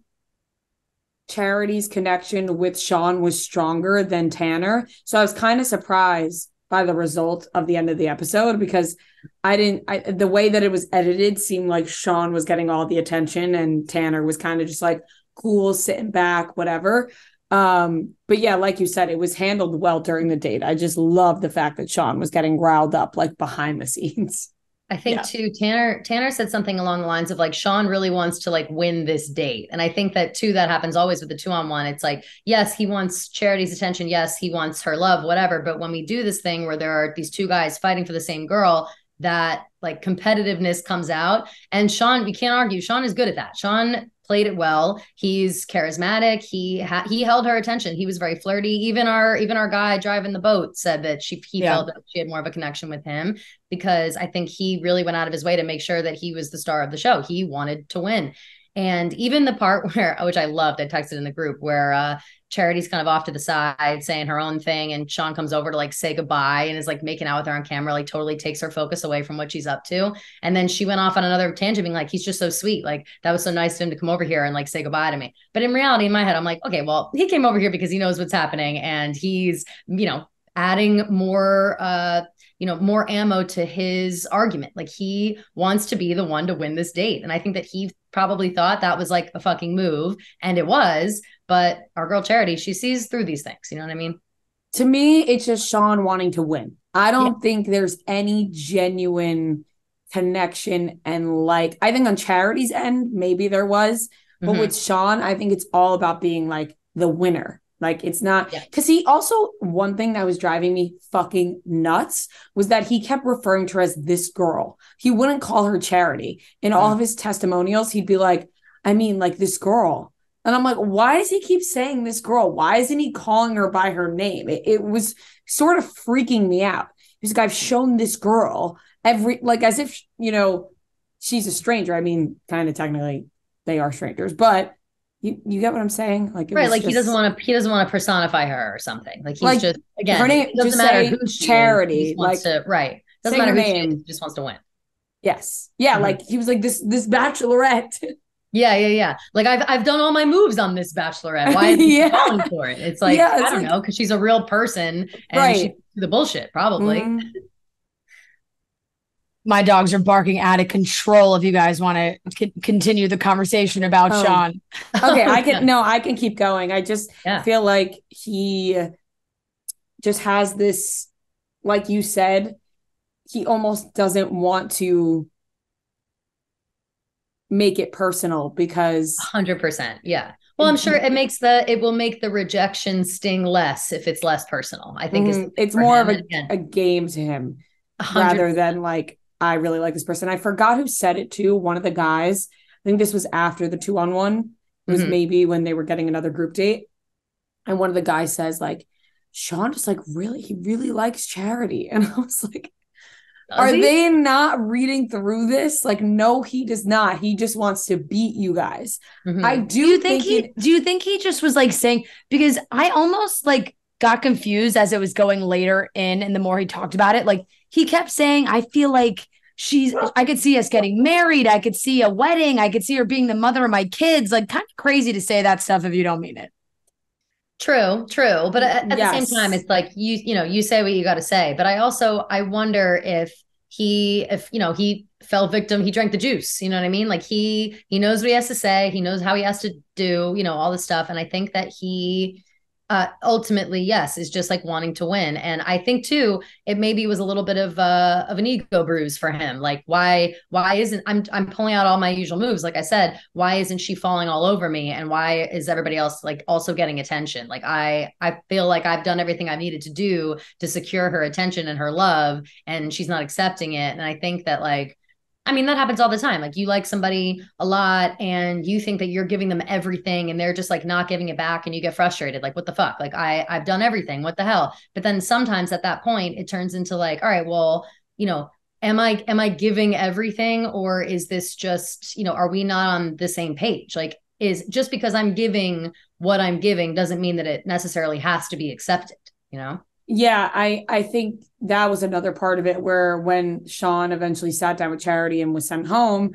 Charity's connection with Sean was stronger than Tanner. So I was kind of surprised by the result of the end of the episode because I didn't I, the way that it was edited seemed like Sean was getting all the attention and Tanner was kind of just like cool sitting back whatever um, but yeah, like you said, it was handled well during the date. I just love the fact that Sean was getting riled up like behind the scenes. I think yeah. too, Tanner, Tanner said something along the lines of like, Sean really wants to like win this date. And I think that too, that happens always with the two on one. It's like, yes, he wants charity's attention. Yes, he wants her love, whatever. But when we do this thing where there are these two guys fighting for the same girl, that like competitiveness comes out. And Sean, we can't argue, Sean is good at that. Sean played it well. He's charismatic. He ha- he held her attention. He was very flirty. Even our even our guy driving the boat said that she he yeah. felt that she had more of a connection with him because I think he really went out of his way to make sure that he was the star of the show. He wanted to win. And even the part where, which I loved, I texted in the group where uh, Charity's kind of off to the side saying her own thing, and Sean comes over to like say goodbye and is like making out with her on camera, like totally takes her focus away from what she's up to. And then she went off on another tangent, being like, he's just so sweet. Like, that was so nice of him to come over here and like say goodbye to me. But in reality, in my head, I'm like, okay, well, he came over here because he knows what's happening and he's, you know, adding more uh you know more ammo to his argument like he wants to be the one to win this date and i think that he probably thought that was like a fucking move and it was but our girl charity she sees through these things you know what i mean to me it's just sean wanting to win i don't yeah. think there's any genuine connection and like i think on charity's end maybe there was but mm-hmm. with sean i think it's all about being like the winner like it's not because yeah. he also one thing that was driving me fucking nuts was that he kept referring to her as this girl. He wouldn't call her charity. In all of his testimonials, he'd be like, I mean, like this girl. And I'm like, why does he keep saying this girl? Why isn't he calling her by her name? It, it was sort of freaking me out. He's like, I've shown this girl every like as if you know she's a stranger. I mean, kind of technically they are strangers, but you, you get what I'm saying? Like right, like just, he doesn't want to he doesn't want to personify her or something. Like he's like, just again her name, doesn't matter who charity. like to, right. Doesn't matter who name. Is, just wants to win. Yes. Yeah, mm-hmm. like he was like this this bachelorette. Yeah, yeah, yeah. Like I've I've done all my moves on this bachelorette. Why is he yeah. falling for it? It's like yeah, it's I don't like, know because she's a real person and right. she's the bullshit probably. Mm-hmm my dogs are barking out of control if you guys want to c- continue the conversation about oh. Sean. okay, I can no, I can keep going. I just yeah. feel like he just has this like you said, he almost doesn't want to make it personal because 100%. Yeah. Well, I'm sure it makes the it will make the rejection sting less if it's less personal. I think mm-hmm. it's more of a, a game to him 100%. rather than like I really like this person. I forgot who said it to One of the guys, I think this was after the two on one, it was mm-hmm. maybe when they were getting another group date. And one of the guys says, like, Sean just like really, he really likes charity. And I was like, are he? they not reading through this? Like, no, he does not. He just wants to beat you guys. Mm-hmm. I do, do you think, think he it, do you think he just was like saying because I almost like got confused as it was going later in and the more he talked about it, like he kept saying, I feel like she's I could see us getting married. I could see a wedding. I could see her being the mother of my kids. Like kind of crazy to say that stuff if you don't mean it. True, true. But at, at yes. the same time, it's like you, you know, you say what you got to say. But I also, I wonder if he, if, you know, he fell victim, he drank the juice. You know what I mean? Like he, he knows what he has to say. He knows how he has to do, you know, all this stuff. And I think that he, uh, ultimately, yes, is just like wanting to win. And I think too, it maybe was a little bit of uh, of an ego bruise for him. Like, why why isn't I'm I'm pulling out all my usual moves? Like I said, why isn't she falling all over me? And why is everybody else like also getting attention? Like I I feel like I've done everything I've needed to do to secure her attention and her love, and she's not accepting it. And I think that like I mean, that happens all the time. Like you like somebody a lot and you think that you're giving them everything and they're just like not giving it back and you get frustrated. Like, what the fuck? Like I I've done everything. What the hell? But then sometimes at that point it turns into like, all right, well, you know, am I am I giving everything or is this just, you know, are we not on the same page? Like is just because I'm giving what I'm giving doesn't mean that it necessarily has to be accepted, you know? Yeah, I I think that was another part of it where when Sean eventually sat down with Charity and was sent home,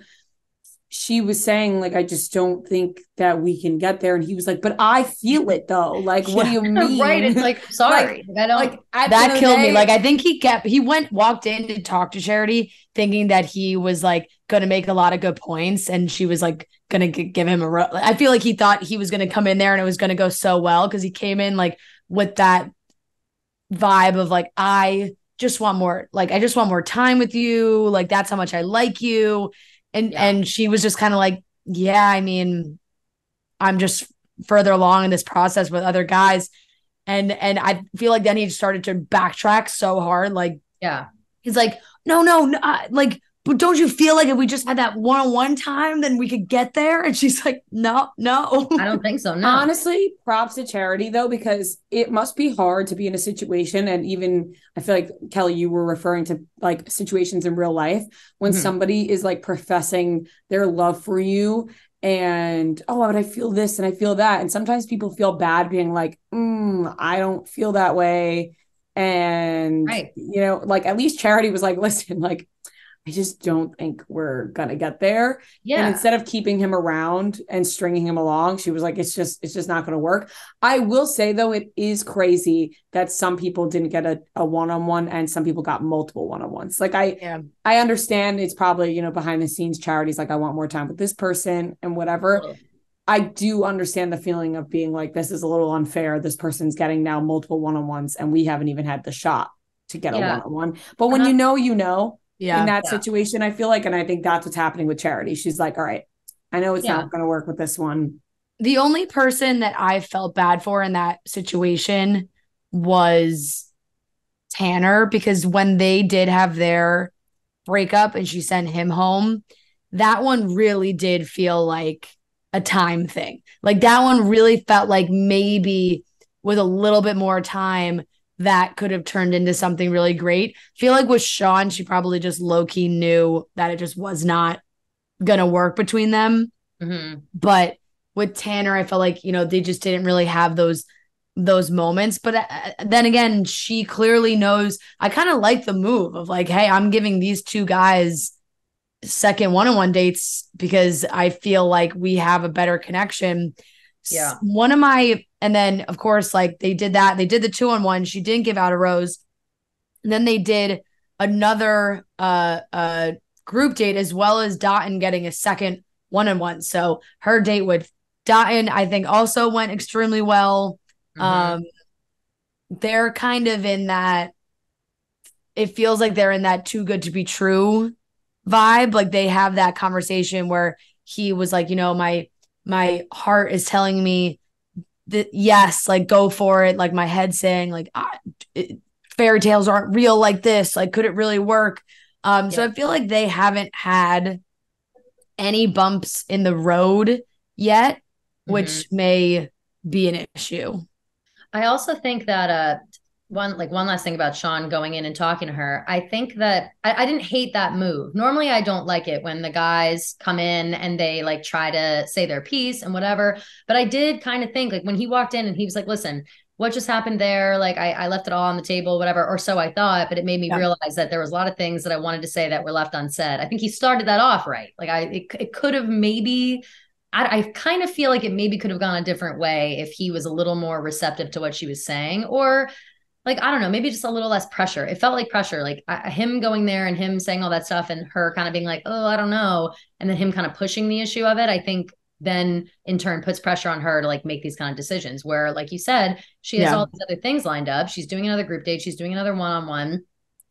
she was saying like I just don't think that we can get there. And he was like but I feel it though. Like what do you mean? right it's like sorry Like- I don't like at that of the killed me. Like I think he kept he went walked in to talk to Charity thinking that he was like gonna make a lot of good points and she was like gonna g- give him a ro- I feel like he thought he was gonna come in there and it was gonna go so well because he came in like with that vibe of like I just want more like I just want more time with you like that's how much I like you. And Yeah. and she was just kind of like yeah I mean I'm just further along in this process with other guys. And and I feel like then he started to backtrack so hard like yeah. he's like no no, no uh, like but don't you feel like if we just had that one-on-one time then we could get there and she's like no no I don't think so no Honestly, props to charity though, because it must be hard to be in a situation. And even I feel like Kelly, you were referring to like situations in real life when Mhm. somebody is like professing their love for you and oh, but I feel this and I feel that. And sometimes people feel bad being like, mm, I don't feel that way. And Right. you know, like at least charity was like, listen, like I just don't think we're gonna get there. Yeah. And instead of keeping him around and stringing him along, she was like, it's just, it's just not going to work. I will say though, it is crazy that some people didn't get a, a one-on-one and some people got multiple one-on-ones. Like I, Yeah. I understand it's probably, you know, behind the scenes charities, like I want more time with this person and whatever. I do understand the feeling of being like, this is a little unfair. This person's getting now multiple one-on-ones and we haven't even had the shot to get Yeah. a one-on-one. But when Uh-huh. you know, you know, yeah in that Yeah. situation, I feel like, and I think that's what's happening with Charity. She's like, all right, I know it's Yeah. not going to work with this one. the only person that I felt bad for in that situation was Tanner because when they did have their breakup and she sent him home, that one really did feel like a time thing. Like that one really felt like maybe with a little bit more time that could have turned into something really great. feel like with Sean, she probably just low key knew that it just was not gonna work between them Mhm. but with Tanner, I felt like you know they just didn't really have those those moments. But uh, then again, she clearly knows. I kind of like the move of like, hey, I'm giving these two guys second one-on-one dates because I feel like we have a better connection. Yeah. One of my, and then of course, like they did that. They did the two-on-one. She didn't give out a rose. And then they did another uh uh group date as well as Dotun getting a second one on one. So her date with Dotun, I think, also went extremely well. Mhm. Um, they're kind of in that. It feels like they're in that too good to be true vibe. Like they have that conversation where he was like, you know, my my heart is telling me that yes, like go for it. Like my head saying like I, it, fairy tales aren't real like this. Like could it really work? Um, so I feel like they haven't had any bumps in the road yet, which Mm-hmm. may be an issue. I also think that uh one like one last thing about Sean going in and talking to her. I think that I, I didn't hate that move. Normally I don't like it when the guys come in and they like try to say their piece and whatever. But I did kind of think like when he walked in and he was like, listen, what just happened there? Like I, I left it all on the table, whatever, or so I thought, but it made me Yeah. realize that there was a lot of things that I wanted to say that were left unsaid. I think he started that off right. Like I it, it could have maybe I, I kind of feel like it maybe could have gone a different way if he was a little more receptive to what she was saying, or like I don't know, maybe just a little less pressure. It felt like pressure, like I, him going there and him saying all that stuff, and her kind of being like, "Oh, I don't know," and then him kind of pushing the issue of it. I think then in turn puts pressure on her to like make these kind of decisions. Where, like you said, she has Yeah. all these other things lined up. She's doing another group date. She's doing another one on one.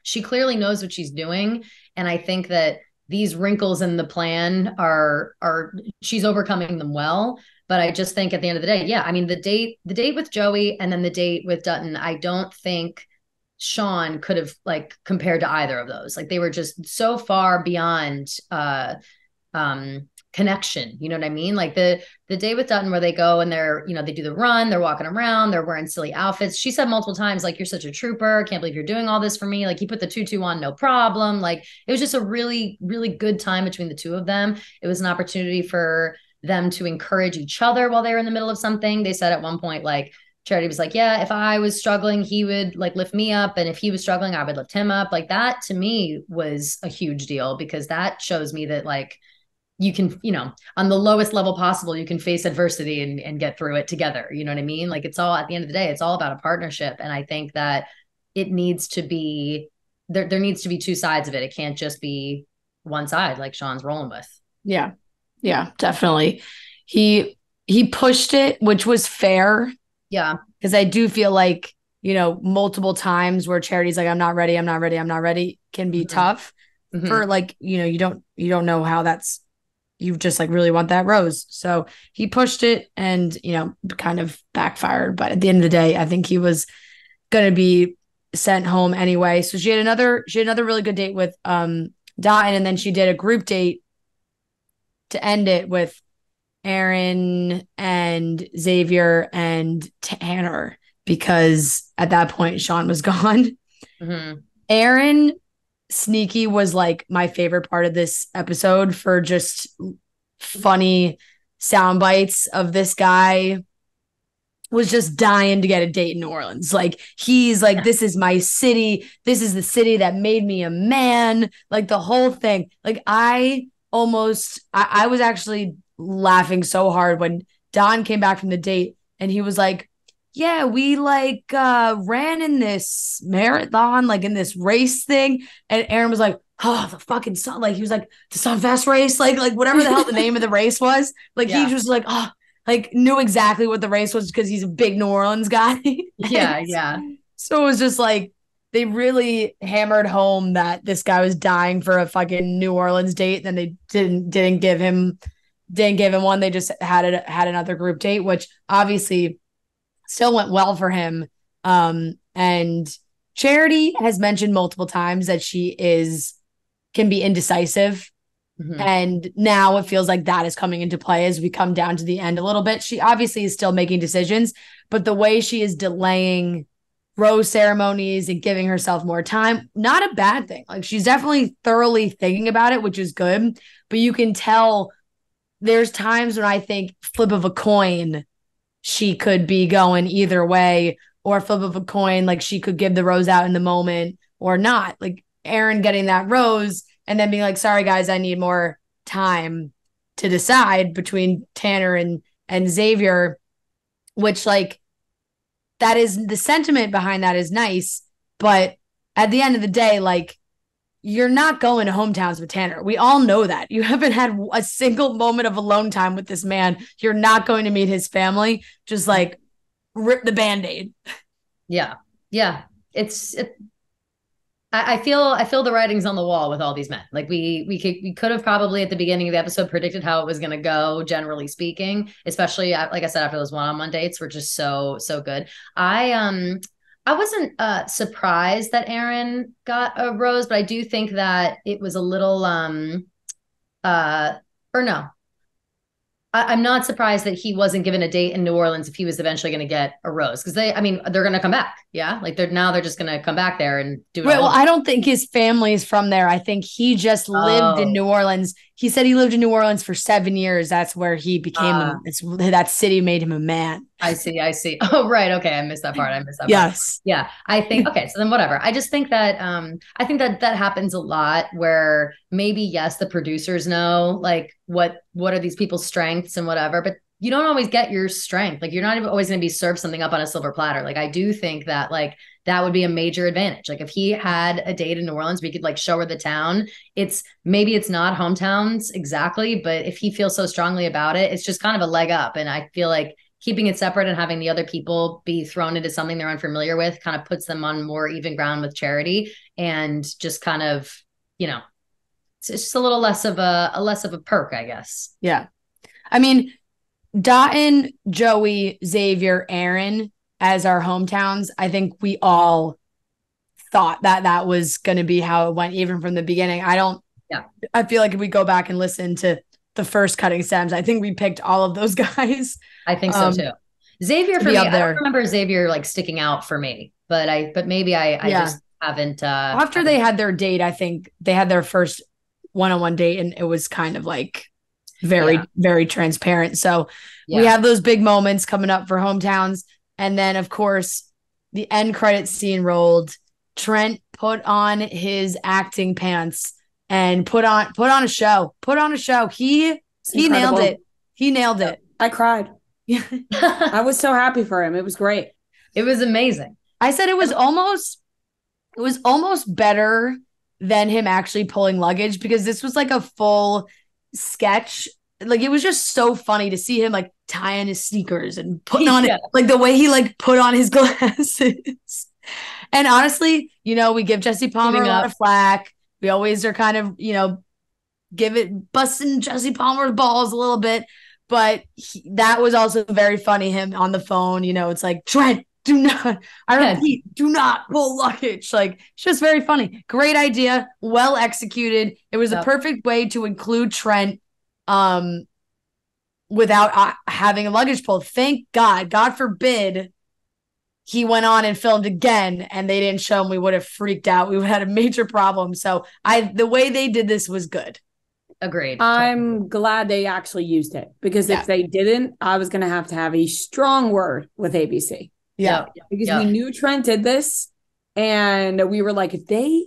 She clearly knows what she's doing, and I think that these wrinkles in the plan are are she's overcoming them well but i just think at the end of the day yeah i mean the date the date with joey and then the date with Dotun i don't think sean could have like compared to either of those. Like they were just so far beyond uh um connection you know what i mean? Like the the day with Dotun where they go and they're you know they do the run they're walking around they're wearing silly outfits. She said multiple times like you're such a trooper can't believe you're doing all this for me. Like you put the tutu on no problem. Like it was just a really really good time between the two of them. It was an opportunity for them to encourage each other while they were in the middle of something. They said at one point, like, Charity was like, Yeah, if I was struggling, he would like lift me up. And if he was struggling, I would lift him up. Like that to me was a huge deal because that shows me that like you can, you know, on the lowest level possible, you can face adversity and, and get through it together. You know what I mean? Like it's all at the end of the day, it's all about a partnership. And I think that it needs to be there, there needs to be two sides of it. It can't just be one side like Sean's rolling with. Yeah. Yeah, definitely. He he pushed it, which was fair Yeah. because I do feel like you know multiple times where charity's like I'm not ready, I'm not ready, I'm not ready can be Mhm. tough Mhm. for like you know you don't you don't know how that's you just like really want that rose. So he pushed it and you know kind of backfired, but at the end of the day, I think he was going to be sent home anyway. So she had another she had another really good date with um Dotun and then she did a group date to end it with Aaron and Xavier and Tanner because at that point Sean was gone. Mhm. Aaron Sneaky was like my favorite part of this episode for just funny sound bites of this guy was just dying to get a date in New Orleans. Like he's like, Yeah. this is my city. This is the city that made me a man. Like the whole thing. Like I almost I, I was actually laughing so hard when Don came back from the date and he was like, yeah, we like uh ran in this marathon, like in this race thing. And Aaron was like, oh, the fucking sun. Like he was like, the Sunfest race, like, like whatever the hell the name of the race was. Like Yeah. he was like, oh, like knew exactly what the race was because he's a big New Orleans guy. Yeah, yeah. So it was just like they really hammered home that this guy was dying for a fucking New Orleans date. Then they didn't didn't give him didn't give him one. They just had it had another group date, which obviously still went well for him. Um, and Charity has mentioned multiple times that she is can be indecisive. Mhm. And now it feels like that is coming into play as we come down to the end a little bit. She obviously is still making decisions, but the way she is delaying rose ceremonies and giving herself more time, not a bad thing. Like she's definitely thoroughly thinking about it, which is good. But you can tell there's times when I think flip of a coin, she could be going either way, or flip of a coin, like she could give the rose out in the moment or not. Like Aaron getting that rose and then being like, sorry guys, I need more time to decide between Tanner and and Xavier, which like that is the sentiment behind that is nice, but at the end of the day, like you're not going to hometowns with Tanner. We all know that. You haven't had a single moment of alone time with this man. You're not going to meet his family. Just like rip the band-aid. Yeah. Yeah. It's it, I, feel I feel the writings on the wall with all these men. Like we we could we could have probably at the beginning of the episode predicted how it was gonna go, generally speaking, especially uh, like I said, after those one-on-one dates were just so, so good. I um I wasn't uh surprised that Aaron got a rose, but I do think that it was a little um uh or no. I, I'm not surprised that he wasn't given a date in New Orleans if he was eventually going to get a rose because they, I mean, they're going to come back. Yeah, like they're now they're just going to come back there and do it. Right, well. I don't think his family is from there. I think he just lived in Oh. New Orleans. He said he lived in New Orleans for seven years. That's where he became. Ah. a, it's that city made him a man. I see, I see. Oh, right. Okay, I missed that part. I missed that. part. Yes. Yeah, I think okay, so then whatever. I just think that um I think that that happens a lot where maybe yes, the producers know like what what are these people's strengths and whatever, but you don't always get your strength. Like you're not even always going to be served something up on a silver platter. Like I do think that like that would be a major advantage. Like if he had a date in New Orleans, we could like show her the town. It's maybe it's not hometowns exactly, but if he feels so strongly about it, it's just kind of a leg up. And I feel like keeping it separate and having the other people be thrown into something they're unfamiliar with kind of puts them on more even ground with charity and just kind of you know it's it's just a little less of a, a less of a perk i guess Yeah. I mean, Dotun, Joey, Xavier, Aaron as our hometowns, I think we all thought that that was going to be how it went even from the beginning. I don't, Yeah. I feel like if we go back and listen to the first cutting stems, I think we picked all of those guys. i think so Um, too xavier for me i don't remember xavier like sticking out for me but i but maybe i i Yeah. just haven't uh After they had their date, I think they had their first one on one date and it was kind of like, very, Yeah. very transparent. So Yeah. we have those big moments coming up for hometowns. And then, of course, the end credit scene rolled. Trent put on his acting pants and put on put on a show. Put on a show. He It's he nailed it. He nailed it. I cried. I was so happy for him. It was great. it was amazing. I said it was almost it was almost better than him actually pulling luggage because this was like a full sketch. Like it was just so funny to see him like tying his sneakers and putting on Yeah. it like the way he like put on his glasses. and honestly, you know, we give Jesse Palmer a Giving lot up. of flack. We always are kind of, you know, give it busting Jesse Palmer's balls a little bit. But he, that was also very funny. Him on the phone, you know, it's like Trent, do not. I Yeah. repeat, do not pull luggage. Like it's just very funny. Great idea, well executed. It was a perfect way to include Trent, um, without uh, having a luggage pull. Thank God. God forbid he went on and filmed again and they didn't show him. We would have freaked out. We would have had a major problem. So I, the way they did this was good. Agreed. I'm glad they actually used it because Yeah. if they didn't, I was going to have to have a strong word with ABC yeah. because Yeah. we knew Trent did this and we were like, if they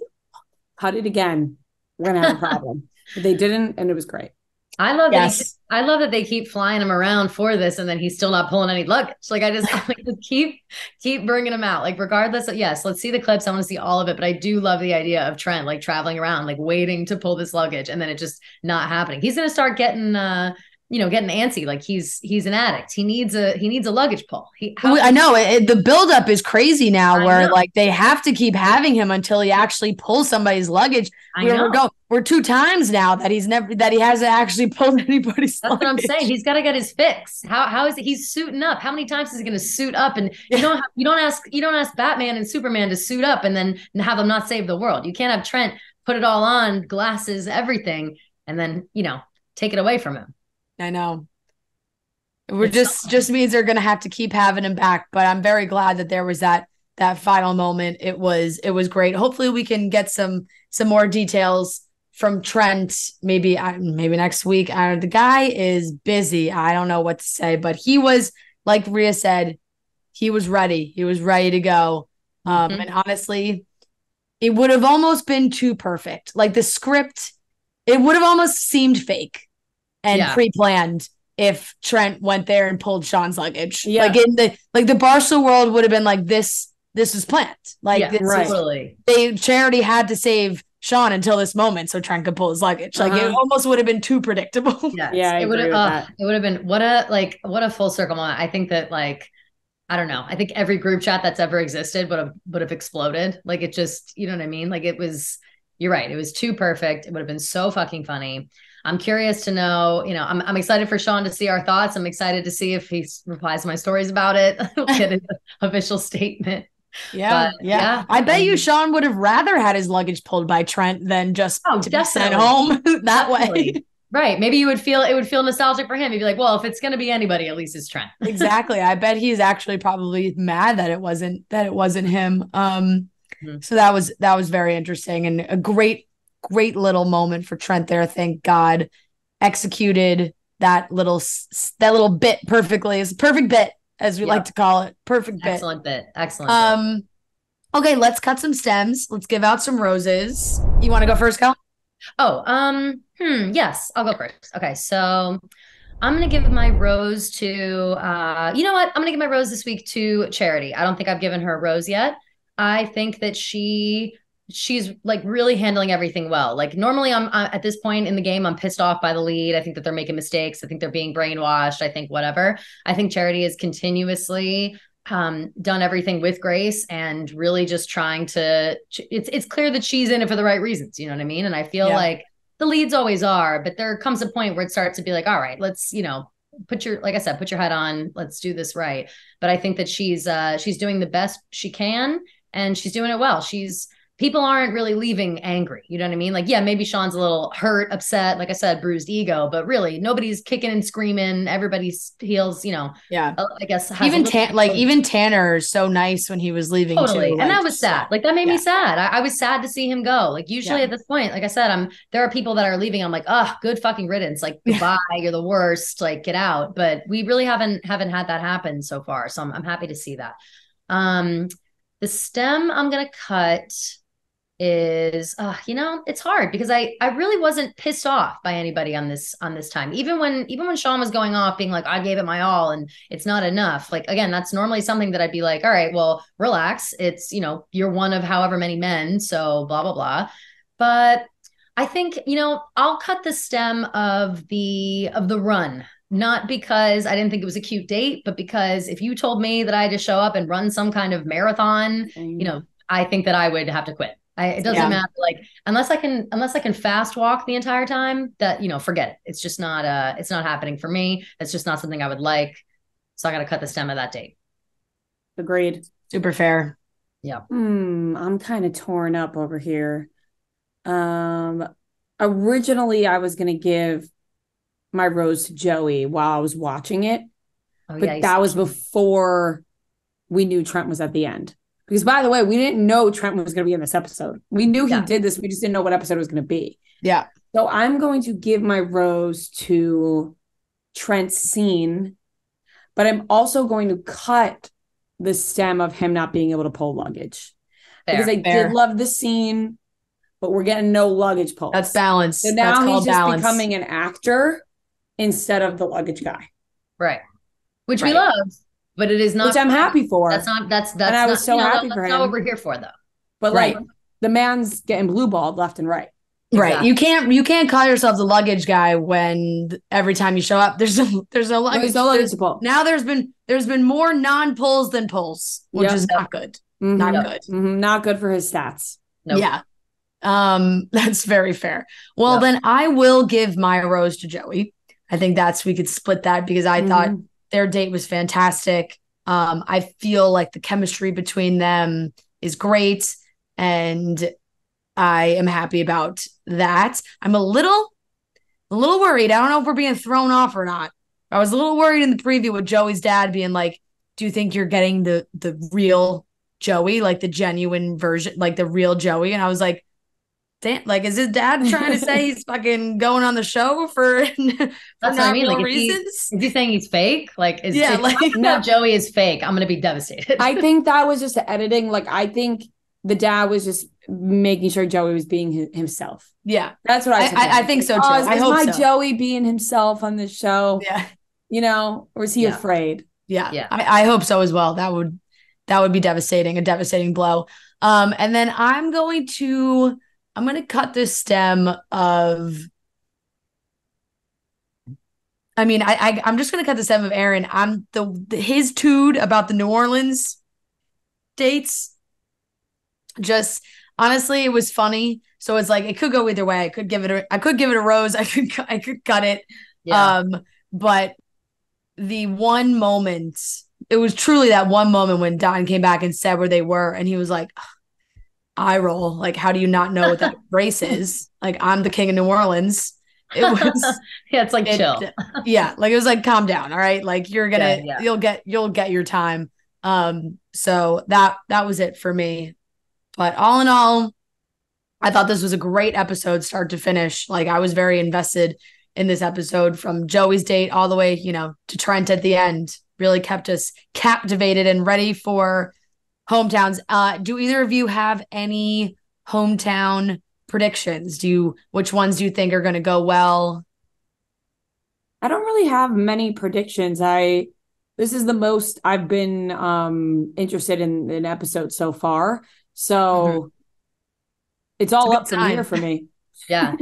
cut it again, we're going to have a problem. but they didn't, and it was great. I love that. he- I love that they keep flying him around for this, and then he's still not pulling any luggage. Like I just, like, just keep keep bringing him out. Like regardless of yes, let's see the clips. I want to see all of it, but I do love the idea of Trent like traveling around, like waiting to pull this luggage, and then it just not happening. He's gonna start getting, uh, you know, getting antsy. Like he's he's an addict. He needs a he needs a luggage pull. He how, I know it, the buildup is crazy now, I where know. like they have to keep having him until he actually pulls somebody's luggage. We're go, we're two times now that he's never that he hasn't actually pulled anybody's. That's what I'm saying. He's got to get his fix. How how is it? He's suiting up. How many times is he going to suit up? And you don't have, you don't ask you don't ask Batman and Superman to suit up and then have them not save the world. You can't have Trent put it all on, glasses, everything, and then you know take it away from him. I know. We're It's just just means they're gonna have to keep having him back. But I'm very glad that there was that that final moment. It was it was great. Hopefully we can get some some more details from Trent. Maybe maybe next week. I don't, the guy is busy. I don't know what to say, but he was like Ria said, he was ready. He was ready to go. Um, Mhm. and honestly, it would have almost been too perfect. Like the script, it would have almost seemed fake and Yeah. pre-planned if Trent went there and pulled Sean's luggage. Yeah. Like in the like the Barstool world would have been like this. This is planned. Like yeah, this right. they charity had to save Sean until this moment so Trent could pull his luggage. Like it Uh-huh. almost would have been too predictable. Yes. Yeah, I it would have. Uh, it would have been what a like what a full circle moment. I think that like. I don't know. I think every group chat that's ever existed would have would have exploded. Like it just, you know what I mean? Like it was you're right. It was too perfect. It would have been so fucking funny. I'm curious to know, you know, I'm I'm excited for Sean to see our thoughts. I'm excited to see if he replies to my stories about it. we'll get his official statement. Yeah, But, yeah. yeah, I bet you Sean would have rather had his luggage pulled by Trent than just Oh, to be sent home that way. Right. Maybe you would feel it would feel nostalgic for him. He'd be like, well, if it's gonna be anybody, at least it's Trent. exactly. I bet he's actually probably mad that it wasn't that it wasn't him. Um Mhm. so that was that was very interesting and a great great little moment for Trent there. Thank God executed that little that little bit perfectly. It's a perfect bit as we Yep. like to call it. Perfect bit. Excellent bit. Excellent. bit. Um okay, let's cut some stems. Let's give out some roses. You want to go first, Cal? Oh, um, hmm, yes, I'll go first. Okay, so I'm gonna give my rose to uh you know what? I'm gonna give my rose this week to Charity. I don't think I've given her a rose yet. I think that she she's like really handling everything well. Like normally I'm uh, at this point in the game I'm pissed off by the lead. I think that they're making mistakes. I think they're being brainwashed. I think whatever. I think Charity is continuously um, done everything with grace and really just trying to it's it's clear that she's in it for the right reasons you know what i mean and i feel Yeah. like the leads always are but there comes a point where it starts to be like all right let's you know put your like i said put your head on let's do this right but i think that she's uh she's doing the best she can and she's doing it well she's people aren't really leaving angry. You know what I mean? Like, yeah, maybe Sean's a little hurt, upset, like I said, bruised ego, but really nobody's kicking and screaming. Everybody's feels, you know, Yeah. uh, I guess Even Tan like even Tanner is so nice when he was leaving totally too. and that was sad like that made yeah. me sad I, I was sad to see him go like usually Yeah. at this point like i said i'm there are people that are leaving i'm like oh good fucking riddance like goodbye you're the worst like get out but we really haven't haven't had that happen so far so i'm, I'm happy to see that um the stem i'm gonna cut is uh you know it's hard because i i really wasn't pissed off by anybody on this on this time. Even when even when sean was going off being like i gave it my all and it's not enough like again that's normally something that i'd be like all right well relax. It's you know you're one of however many men so blah blah blah. But i think you know i'll cut the stem of the of the run not because i didn't think it was a cute date but because if you told me that i had to show up and run some kind of marathon you know i think that i would have to quit I, it doesn't Yeah. matter like unless i can unless i can fast walk the entire time that you know forget it it's just not uh it's not happening for me it's just not something i would like so i gotta cut the stem of that date Agreed. super fair. Yeah. Hmm, I'm kind of torn up over here. Um, originally I was gonna give my rose to Joey while I was watching it, oh but yeah that was before we knew Trent was at the end. Because by the way, we didn't know Trent was gonna be in this episode. We knew he Yeah. did this, we just didn't know what episode it was gonna be. Yeah. So I'm going to give my rose to Trent's scene, but I'm also going to cut the stem of him not being able to pull luggage fair. because I fair. did love the scene, but we're getting no luggage pulls. That's balance. So That's now he's just balance. becoming an actor instead of the luggage guy, right which we love but it is not which I'm happy for. that's not that's that's And I was not, so you know, happy that's for not him. what we're here for though but Right. like the man's getting blue balled left and right. Right. Exactly. You can't you can't call yourself the luggage guy when every time you show up there's no there's no luggage. There's no luggage There's- pull. now there's been there's been more non-pulls than pulls, which Yep. is not good. Mhm. Not Yep. good. Mhm. Not good for his stats. Nope. Yeah. Um, that's very fair. Well, then I will give my rose to Joey. I think that's we could split that because I thought Mhm. Their date was fantastic. Um, I feel like the chemistry between them is great, and I am happy about that. I'm a little, a little worried. I don't know if we're being thrown off or not. I was a little worried in the preview with Joey's dad being like, "Do you think you're getting the the real Joey, like the genuine version, like the real Joey?" And I was like, "Damn, like is his dad trying to say he's fucking going on the show for, for That's what I not mean, real like, if he- reasons?" is he saying he's fake like is Yeah, like- I know joey is fake i'm gonna be devastated I think that was just the editing. Like I think the dad was just making sure Joey was being hi- himself. Yeah, That's what I. I- I- I think so, too. Oh, is, I is hope my so. Joey being himself on this show? yeah, You know, or is he Yeah. afraid? yeah. Yeah. I, I hope so as well. That would that would be devastating, a devastating blow. Um, and then I'm going to I'm going to cut the stem of. I mean, I, I I'm just going to cut the stem of Aaron. I'm the, the his tood about the New Orleans dates. Just honestly, it was funny. So it's like it could go either way. I could give it a I could give it a rose. I could I could cut it. yeah Um, but the one moment, it was truly that one moment when Don came back and said where they were, and he was like, "I roll. Like, how do you not know what that race is? Like, I'm the king of New Orleans." It was, yeah it's like it- chill yeah, like it was like, calm down, all right. Like you're gonna, Yeah, yeah. you'll get, you'll get your time. Um, so that that was it for me. But all in all, I thought this was a great episode, start to finish. Like I was very invested in this episode from Joey's date all the way, you know, to Trent at the end. Really kept us captivated and ready for hometowns. Uh, do either of you have any hometown predictions? Do you which ones do you think are gonna go well? I don't really have many predictions. I this is the most I've been um interested in an episode so far. So it's all Mm-hmm. up from here for me. Yeah.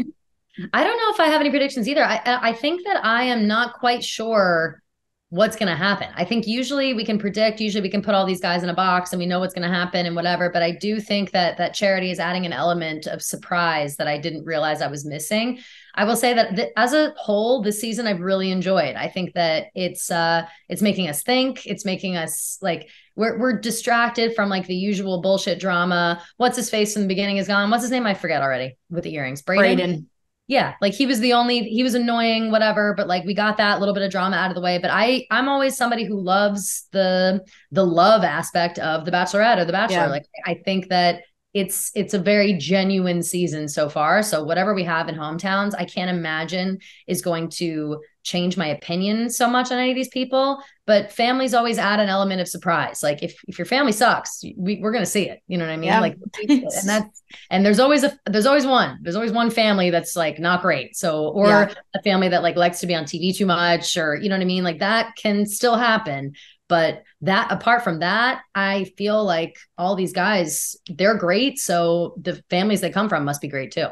I don't know if I have any predictions either. I I think that I am not quite sure what's going to happen. I think usually we can predict, usually we can put all these guys in a box and we know what's going to happen and whatever, but I do think that that charity is adding an element of surprise that I didn't realize I was missing. I will say that th- as a whole this season I've really enjoyed. I think that it's uh it's making us think, it's making us like we're we're distracted from like the usual bullshit drama. What's his face in the beginning is gone. What's his name? I forget already with the earrings. Brayden. Yeah, like he was the only he was annoying, whatever. But like we got that little bit of drama out of the way. But I I'm always somebody who loves the the love aspect of the Bachelorette or the Bachelor. Yeah. Like I think that it's it's a very genuine season so far. So whatever we have in hometowns, I can't imagine is going to change my opinion so much on any of these people. But families always add an element of surprise. Like if if your family sucks, we, we're gonna see it. You know what I mean? Yeah. Like and that's and there's always a there's always one there's always one family that's like not great. So or Yeah. a family that like likes to be on TV too much, or you know what I mean? Like that can still happen. But that apart from that, I feel like all these guys, they're great. So the families they come from must be great too.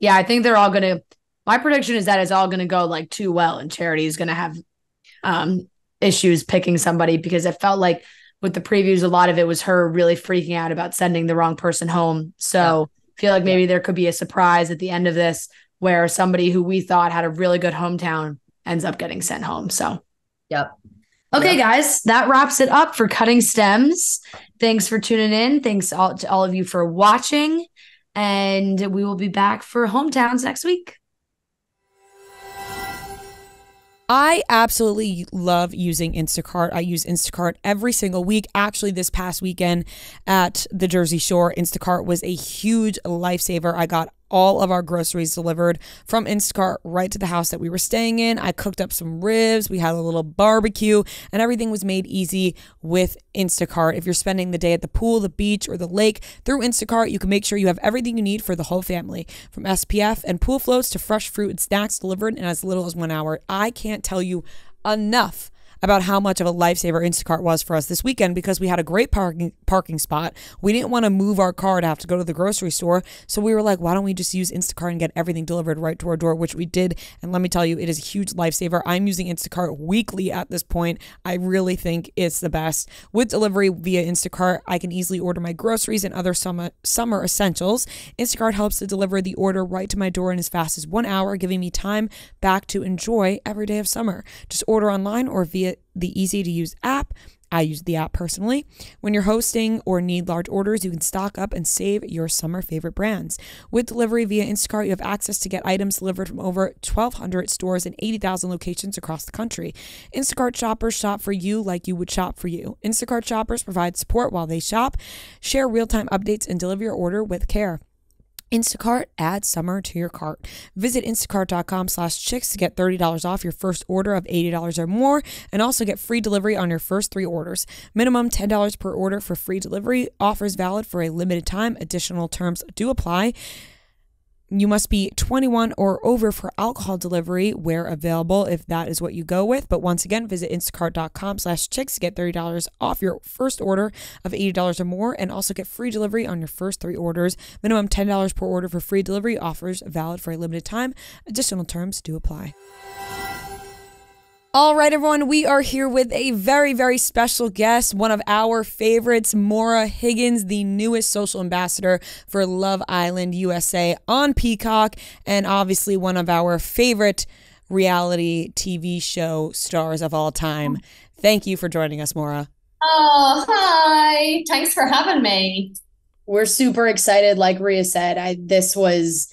Yeah, I think they're all gonna. My prediction is that it's all gonna go like too well, and Charity is gonna have um issues picking somebody because it felt like with the previews, a lot of it was her really freaking out about sending the wrong person home. So I feel like maybe there could be a surprise at the end of this where somebody who we thought had a really good hometown ends up getting sent home. So Yep. Okay, guys, that wraps it up for Cutting Stems. Thanks for tuning in. Thanks all, to all of you for watching. And we will be back for Hometowns next week. I absolutely love using Instacart. I use Instacart every single week. Actually, this past weekend at the Jersey Shore, Instacart was a huge lifesaver. I got all of our groceries delivered from Instacart right to the house that we were staying in. I cooked up some ribs, we had a little barbecue, and everything was made easy with Instacart. If you're spending the day at the pool, the beach, or the lake through Instacart, you can make sure you have everything you need for the whole family from SPF and pool floats to fresh fruit and snacks delivered in as little as one hour. I can't tell you enough about how much of a lifesaver Instacart was for us this weekend because we had a great parking parking spot. We didn't want to move our car to have to go to the grocery store, so we were like, why don't we just use Instacart and get everything delivered right to our door, which we did. And let me tell you, it is a huge lifesaver. I'm using Instacart weekly at this point. I really think it's the best. With delivery via Instacart, I can easily order my groceries and other summer summer essentials. Instacart helps to deliver the order right to my door in as fast as one hour, giving me time back to enjoy every day of summer. Just order online or via the easy to use app. I use the app personally. When you're hosting or need large orders, you can stock up and save your summer favorite brands. With delivery via Instacart, you have access to get items delivered from over 1,200 stores in 80,000 locations across the country. Instacart shoppers shop for you like you would shop for you. Instacart shoppers provide support while they shop, share real time updates, and deliver your order with care. Instacart, add summer to your cart. Visit instacart.com slash chicks to get $30 off your first order of $80 or more and also get free delivery on your first three orders. Minimum $10 per order for free delivery. Offers valid for a limited time. Additional terms do apply. You must be 21 or over for alcohol delivery where available if that is what you go with. But once again, visit instacart.com slash chicks to get $30 off your first order of $80 or more and also get free delivery on your first three orders. Minimum $10 per order for free delivery offers valid for a limited time. Additional terms do apply. All right, everyone, we are here with a very, very special guest, one of our favorites, Maura Higgins, the newest social ambassador for Love Island USA on Peacock, and obviously one of our favorite reality TV show stars of all time. Thank you for joining us, Maura. Oh, hi. Thanks for having me. We're super excited. Like Ria said, I this was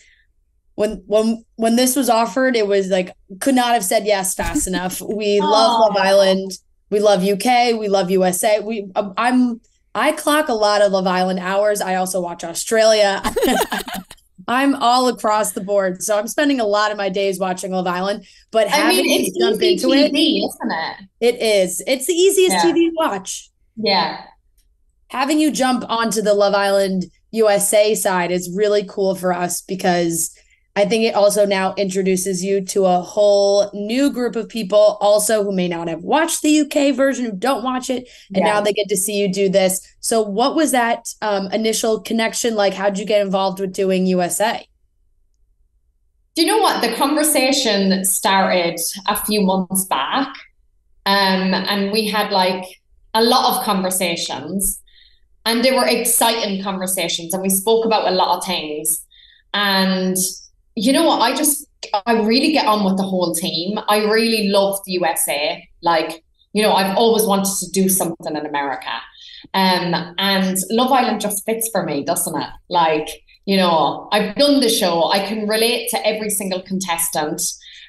when when when this was offered, it was like could not have said yes fast enough. We love Love Island. We love UK. We love USA. We um, I'm I clock a lot of Love Island hours. I also watch Australia. I'm all across the board. So I'm spending a lot of my days watching Love Island, but I having mean, it's jump into it, TV, isn't it? it is. It's the easiest Yeah. TV to watch. Yeah. having you jump onto the Love Island USA side is really cool for us because I think it also now introduces you to a whole new group of people also who may not have watched the UK version who don't watch it and Yeah. now they get to see you do this. So what was that um, initial connection like? How'd you get involved with doing USA? Do you know what? The conversation started a few months back. Um, and we had like a lot of conversations, and they were exciting conversations, and we spoke about a lot of things. And you know what? I just, I really get on with the whole team. I really love the USA. Like, you know, I've always wanted to do something in America. Um, and Love Island just fits for me, doesn't it? Like, you know, I've done the show, I can relate to every single contestant.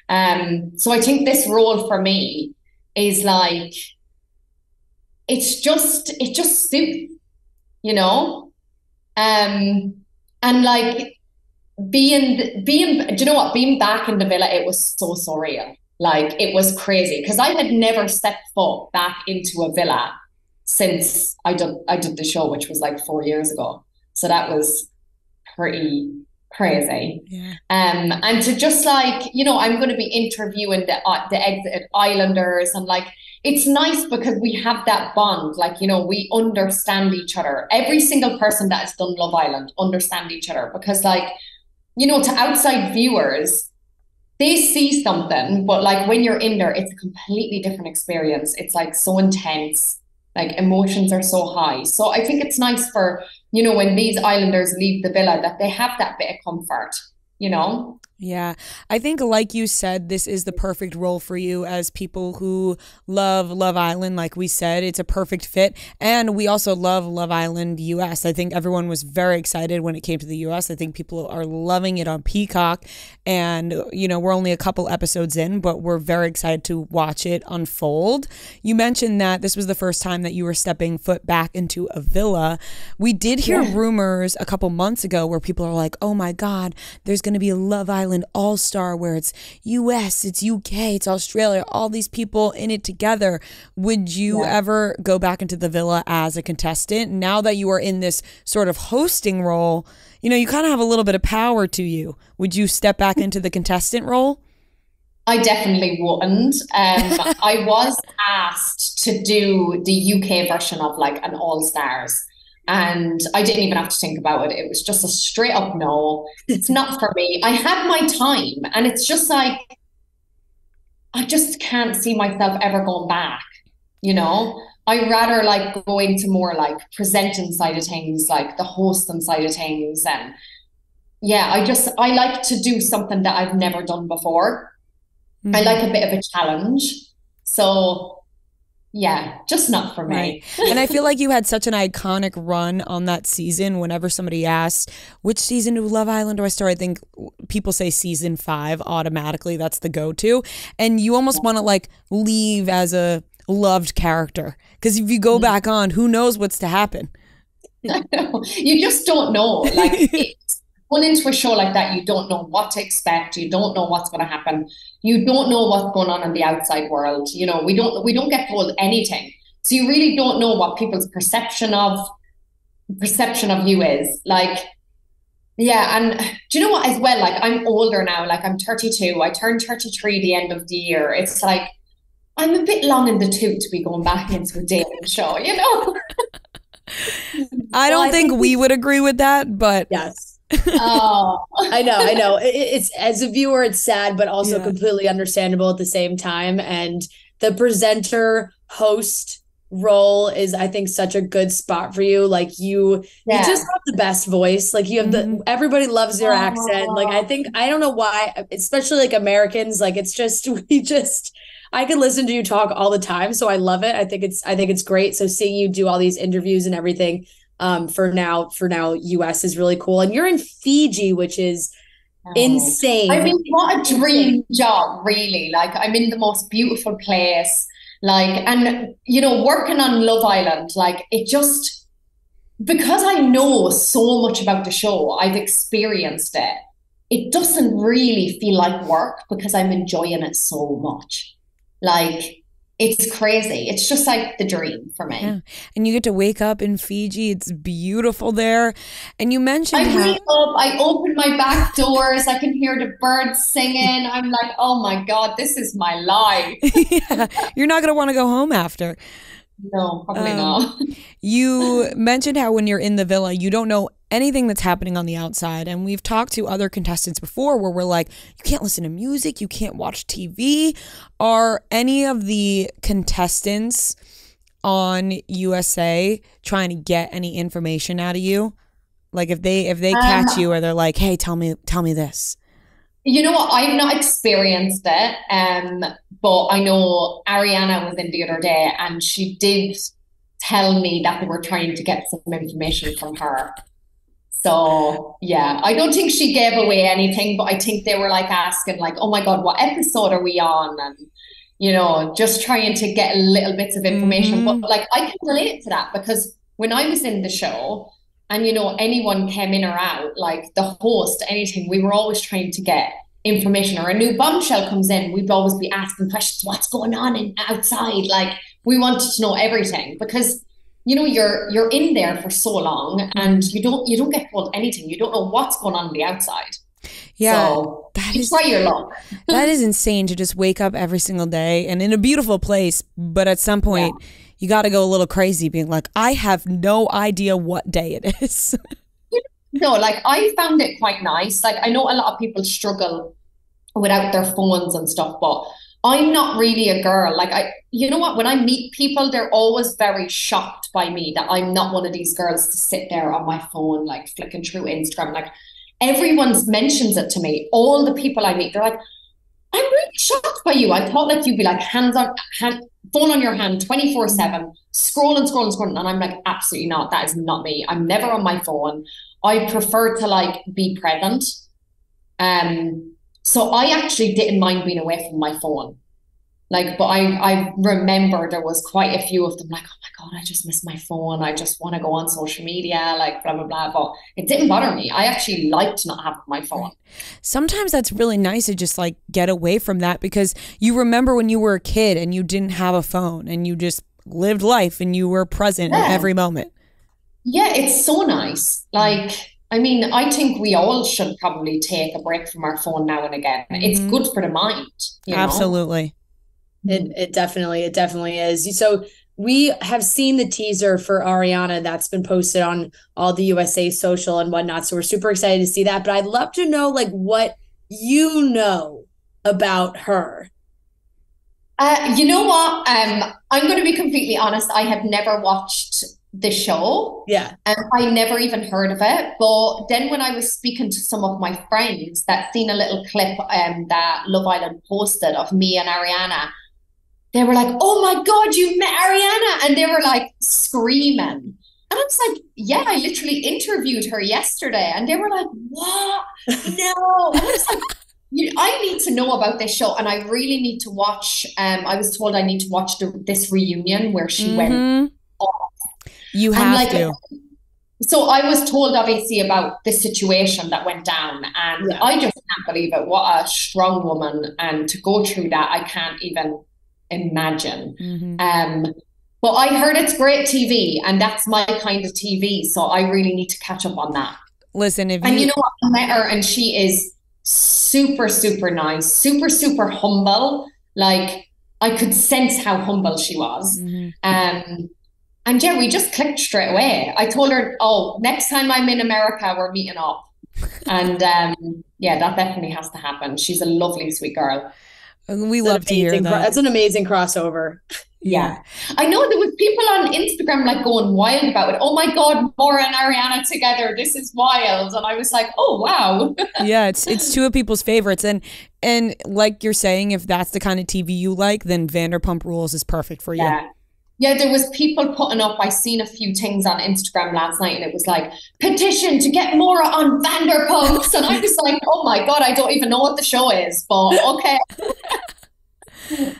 Um, so I think this role for me is like, it's just, it just suits, you know? Um, and like being, being, do you know what? Being back in the villa, it was so surreal. Like it was crazy because I had never stepped foot back into a villa since I did I did the show, which was like four years ago. So that was pretty crazy. Yeah. Um, and to just like you know, I'm going to be interviewing the uh, the exit islanders, and like it's nice because we have that bond. Like you know, we understand each other. Every single person that has done Love Island understand each other because like you know, to outside viewers they see something, but like when you're in there, it's a completely different experience. It's like so intense, like emotions are so high. So I think it's nice for, you know, when these islanders leave the villa that they have that bit of comfort, you know? Yeah. I think, like you said, this is the perfect role for you as people who love Love Island. Like we said, it's a perfect fit. And we also love Love Island US. I think everyone was very excited when it came to the US. I think people are loving it on Peacock. And, you know, we're only a couple episodes in, but we're very excited to watch it unfold. You mentioned that this was the first time that you were stepping foot back into a villa. We did hear yeah. rumors a couple months ago where people are like, oh my God, there's going to be a Love Island All Star where it's US, it's UK, it's Australia, all these people in it together. Would you yeah. ever go back into the villa as a contestant now that you are in this sort of hosting role? You know, you kind of have a little bit of power to you. Would you step back into the contestant role? I definitely wouldn't. Um, I was asked to do the UK version of like an All Stars. And I didn't even have to think about it. It was just a straight up no. It's not for me. I had my time, and it's just like, I just can't see myself ever going back. You know, I rather like go into more like presenting side of things, like the hosting side of things. And yeah, I just, I like to do something that I've never done before. Mm-hmm. I like a bit of a challenge. So yeah, just not for me. Right. and I feel like you had such an iconic run on that season. Whenever somebody asks, which season of Love Island do I start? I think people say season five automatically. That's the go to. And you almost want to like leave as a loved character. Because if you go mm-hmm. back on, who knows what's to happen? you just don't know. Like, going into a show like that, you don't know what to expect. You don't know what's going to happen. You don't know what's going on in the outside world. You know, we don't we don't get told anything, so you really don't know what people's perception of perception of you is. Like, yeah, and do you know what? As well, like I'm older now. Like I'm 32. I turned 33 the end of the year. It's like I'm a bit long in the tooth to be going back into a dating show. You know. I don't well, I think, think we would agree with that, but yes oh, I know, I know. It, it's as a viewer, it's sad, but also yeah. completely understandable at the same time. And the presenter host role is, I think, such a good spot for you. Like you, yeah. you just have the best voice. Like you have mm-hmm. the everybody loves your oh. accent. Like I think I don't know why, especially like Americans. Like it's just we just. I could listen to you talk all the time, so I love it. I think it's I think it's great. So seeing you do all these interviews and everything, um, for now for now us is really cool. And you're in fiji which is oh. insane. I mean what a dream job really. Like i'm in the most beautiful place. Like and you know working on love island like it just because i know so much about the show i've experienced it it doesn't really feel like work because i'm enjoying it so much. Like it's crazy. It's just like the dream for me. Yeah. And you get to wake up in Fiji. It's beautiful there. And you mentioned I how- wake up, I open my back doors, I can hear the birds singing. I'm like, oh my God, this is my life. yeah. You're not gonna want to go home after. No, probably um, not. you mentioned how when you're in the villa, you don't know anything that's happening on the outside. And we've talked to other contestants before where we're like, you can't listen to music, you can't watch TV. Are any of the contestants on USA trying to get any information out of you? Like if they if they catch um, you or they're like, hey, tell me tell me this. You know what? I've not experienced it, um, but I know Ariana was in the other day, and she did tell me that they were trying to get some information from her. So yeah, I don't think she gave away anything, but I think they were like asking, like, "Oh my god, what episode are we on?" and you know, just trying to get a little bits of information. Mhm. But like, I can relate to that because when I was in the show, and you know, anyone came in or out, like the host, anything, we were always trying to get information. Or a new bombshell comes in, we'd always be asking questions: "What's going on in outside?" Like we wanted to know everything because you know you're you're in there for so long and mm-hmm. you don't you don't get told anything. You don't know what's going on on the outside. Yeah. so that you is try your luck. that is insane to just wake up every single day and in a beautiful place, but at some point you got to go a little crazy being like, I have no idea what day it is. no like i found it quite nice. Like i know a lot of people struggle without their phones and stuff but i'm not really a girl. Like i you know what? When i meet people they're always very shocked by me that i'm not one of these girls to sit there on my phone like flicking through instagram. Like everyone mentions it to me. All the people i meet they're like i'm really shocked by you. I thought like you'd be like hands on hand phone on your hand 24 7 scrolling scrolling scrolling. And i'm like absolutely not. That is not me. I'm never on my phone. I prefer to like be present. Um so i actually didn't mind being away from my phone like but i i remember there was quite a few of them like oh my god i just miss my phone i just want to go on social media like blah blah blah but it didn't bother me i actually liked not having my phone Sometimes that's really nice to just like get away from that because you remember when you were a kid and you didn't have a phone and you just lived life and you were present in Yeah. every moment. Yeah, it's so nice. Like, I mean, I think we all should probably take a break from our phone now and again. It's Mhm. good for the mind. You know? Absolutely. It it definitely it definitely is. So we have seen the teaser for Ariana that's been posted on all the USA social and whatnot. So we're super excited to see that. But I'd love to know like what you know about her. Uh, you know what? Um, I'm going to be completely honest. I have never watched the show. Yeah. and I never even heard of it. But then when I was speaking to some of my friends that seen a little clip um, that Love Island posted of me and Ariana, they were like, "Oh my God, you met Ariana!" And they were like screaming. And I was like, "Yeah, I literally interviewed her yesterday." And they were like, "What? No!" And I was like. I need to know about this show, and I really need to watch. Um, I was told I need to watch the, this reunion where she went Mhm. You have like, to. so I was told obviously about the situation that went down, and Yeah. I just can't believe it. What a strong woman, and to go through that, I can't even imagine. Mhm. Um, but I heard it's great TV, and that's my kind of TV, so I really need to catch up on that. Listen, if And you, you know what? I met her, and she is super, super nice, super, super humble. Like I could sense how humble she was. Mhm. Um, and yeah, we just clicked straight away. I told her, "Oh, next time I'm in America, we're meeting up." And um, yeah, that definitely has to happen. She's a lovely, sweet girl. we That's an love to hear amazing cro- that. That's an amazing crossover. Yeah. I know there was people on Instagram like going wild about it. Oh my God, Maura and Ariana together. This is wild. And I was like, oh wow. yeah, it's it's two of people's favorites, and and like you're saying, if that's the kind of TV you like, then Vanderpump Rules is perfect for you. Yeah. Yeah, there was people putting up. I seen a few things on Instagram last night, and it was like petition to get Maura on Vanderpumps, and I was like, "Oh my god, I don't even know what the show is." But okay,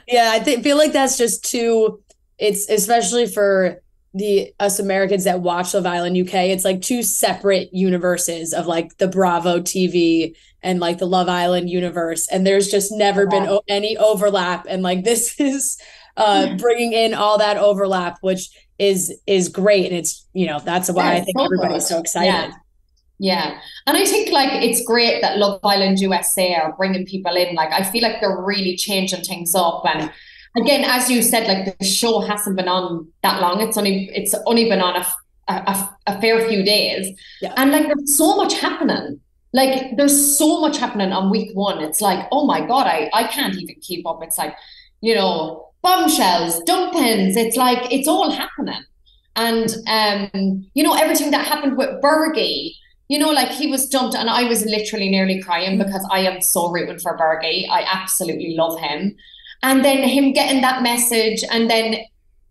Yeah, I thi- feel like that's just too. It's especially for the us Americans that watch Love Island UK. It's like two separate universes of like the Bravo TV and like the Love Island universe, and there's just never been o- any overlap. And like this is uh bringing in all that overlap, which is is great, and it's you know that's why Yeah, I think so everybody's so excited. Yeah. Yeah. And I think like it's great that Love Island USA are bringing people in. Like I feel like they're really changing things up. And again, as you said, like the show hasn't been on that long. It's only it's only been on a a fair few days. Yeah. And like there's so much happening. Like there's so much happening on week one. It's like, oh my God, I, I can't even keep up. It's like, you know, bombshells, dumpings. It's like it's all happening. And um, you know, everything that happened with Bergie you know, like he was dumped, and I was literally nearly crying because I am so rooting for Bergie. I absolutely love him. And then him getting that message and then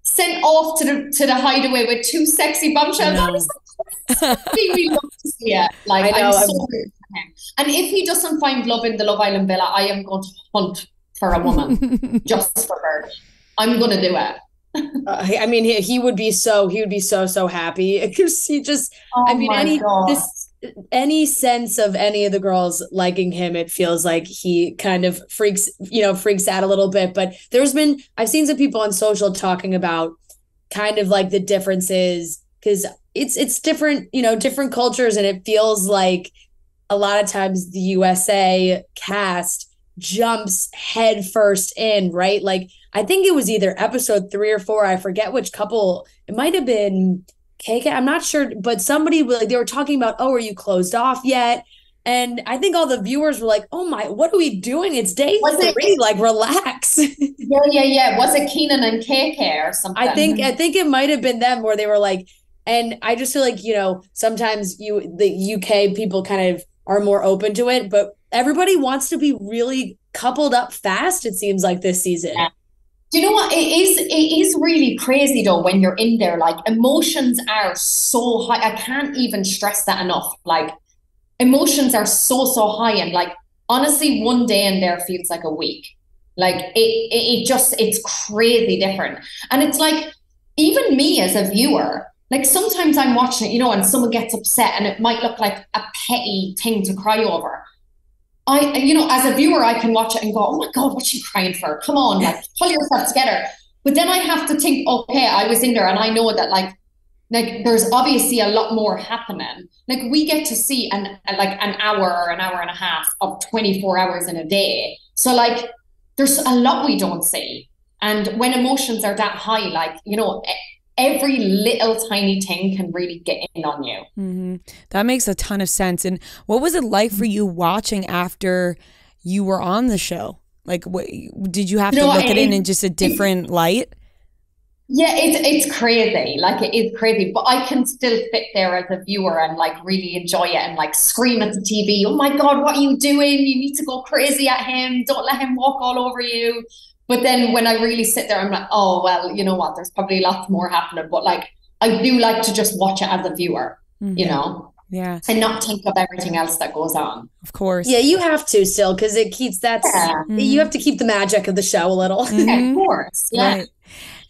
sent off to the to the hideaway with two sexy bombshells. I was like, really love to see it. Like I know, I'm so I'm- rooting for him. And if he doesn't find love in the Love Island villa, I am going to hunt for a woman just for her. I'm going to do it. Uh, I mean, he, he would be so he would be so so happy because he just. I Oh mean, any God. this any sense of any of the girls liking him, it feels like he kind of freaks you know freaks out a little bit. But there's been I've seen some people on social talking about kind of like the differences because it's it's different you know different cultures and it feels like a lot of times the USA cast jumps head first in, right? Like I think it was either episode three or four. I forget which couple. It might have been KK. I'm not sure, but somebody like they were talking about, oh, are you closed off yet? And I think all the viewers were like, "Oh my, what are we doing? It's day Was it- Like, relax." Yeah, yeah, yeah. Was it Keenan and KK or something? I think I think it might have been them where they were like, and I just feel like you know sometimes you the UK people kind of are more open to it, but everybody wants to be really coupled up fast. It seems like this season. Yeah. Do you know what? It is it is really crazy though when you're in there. Like emotions are so high. I can't even stress that enough. Like emotions are so so high, and like honestly, one day in there feels like a week. Like it, it, it just it's crazy different, and it's like even me as a viewer. Like sometimes I'm watching it, you know, and someone gets upset, and it might look like a petty thing to cry over. I, you know, as a viewer, I can watch it and go, "Oh my God, what's she crying for? Come on, like pull yourself together." But then I have to think, okay, I was in there, and I know that like, like there's obviously a lot more happening. Like we get to see an like an hour or an hour and a half of 24 hours in a day. So like, there's a lot we don't see, and when emotions are that high, like you know, every little tiny thing can really get in on you. hmm That makes a ton of sense. And what was it like for you watching after you were on the show? Like, what did you have You to know, look at it it- in just a different light? Yeah, it's it's crazy. Like it is crazy, but I can still sit there as a viewer and like really enjoy it and like scream at the TV. Oh my God, what are you doing? You need to go crazy at him. Don't let him walk all over you. But then when I really sit there, I'm like, oh well, you know what? There's probably lots more happening. But like, I do like to just watch it as a viewer, you Mhm. know, Yeah, and not think of everything else that goes on. of course. Yeah, you have to still because it keeps that. Yeah. you have to keep the magic of the show a little. Yeah, Mhm. of course. Yeah. Right.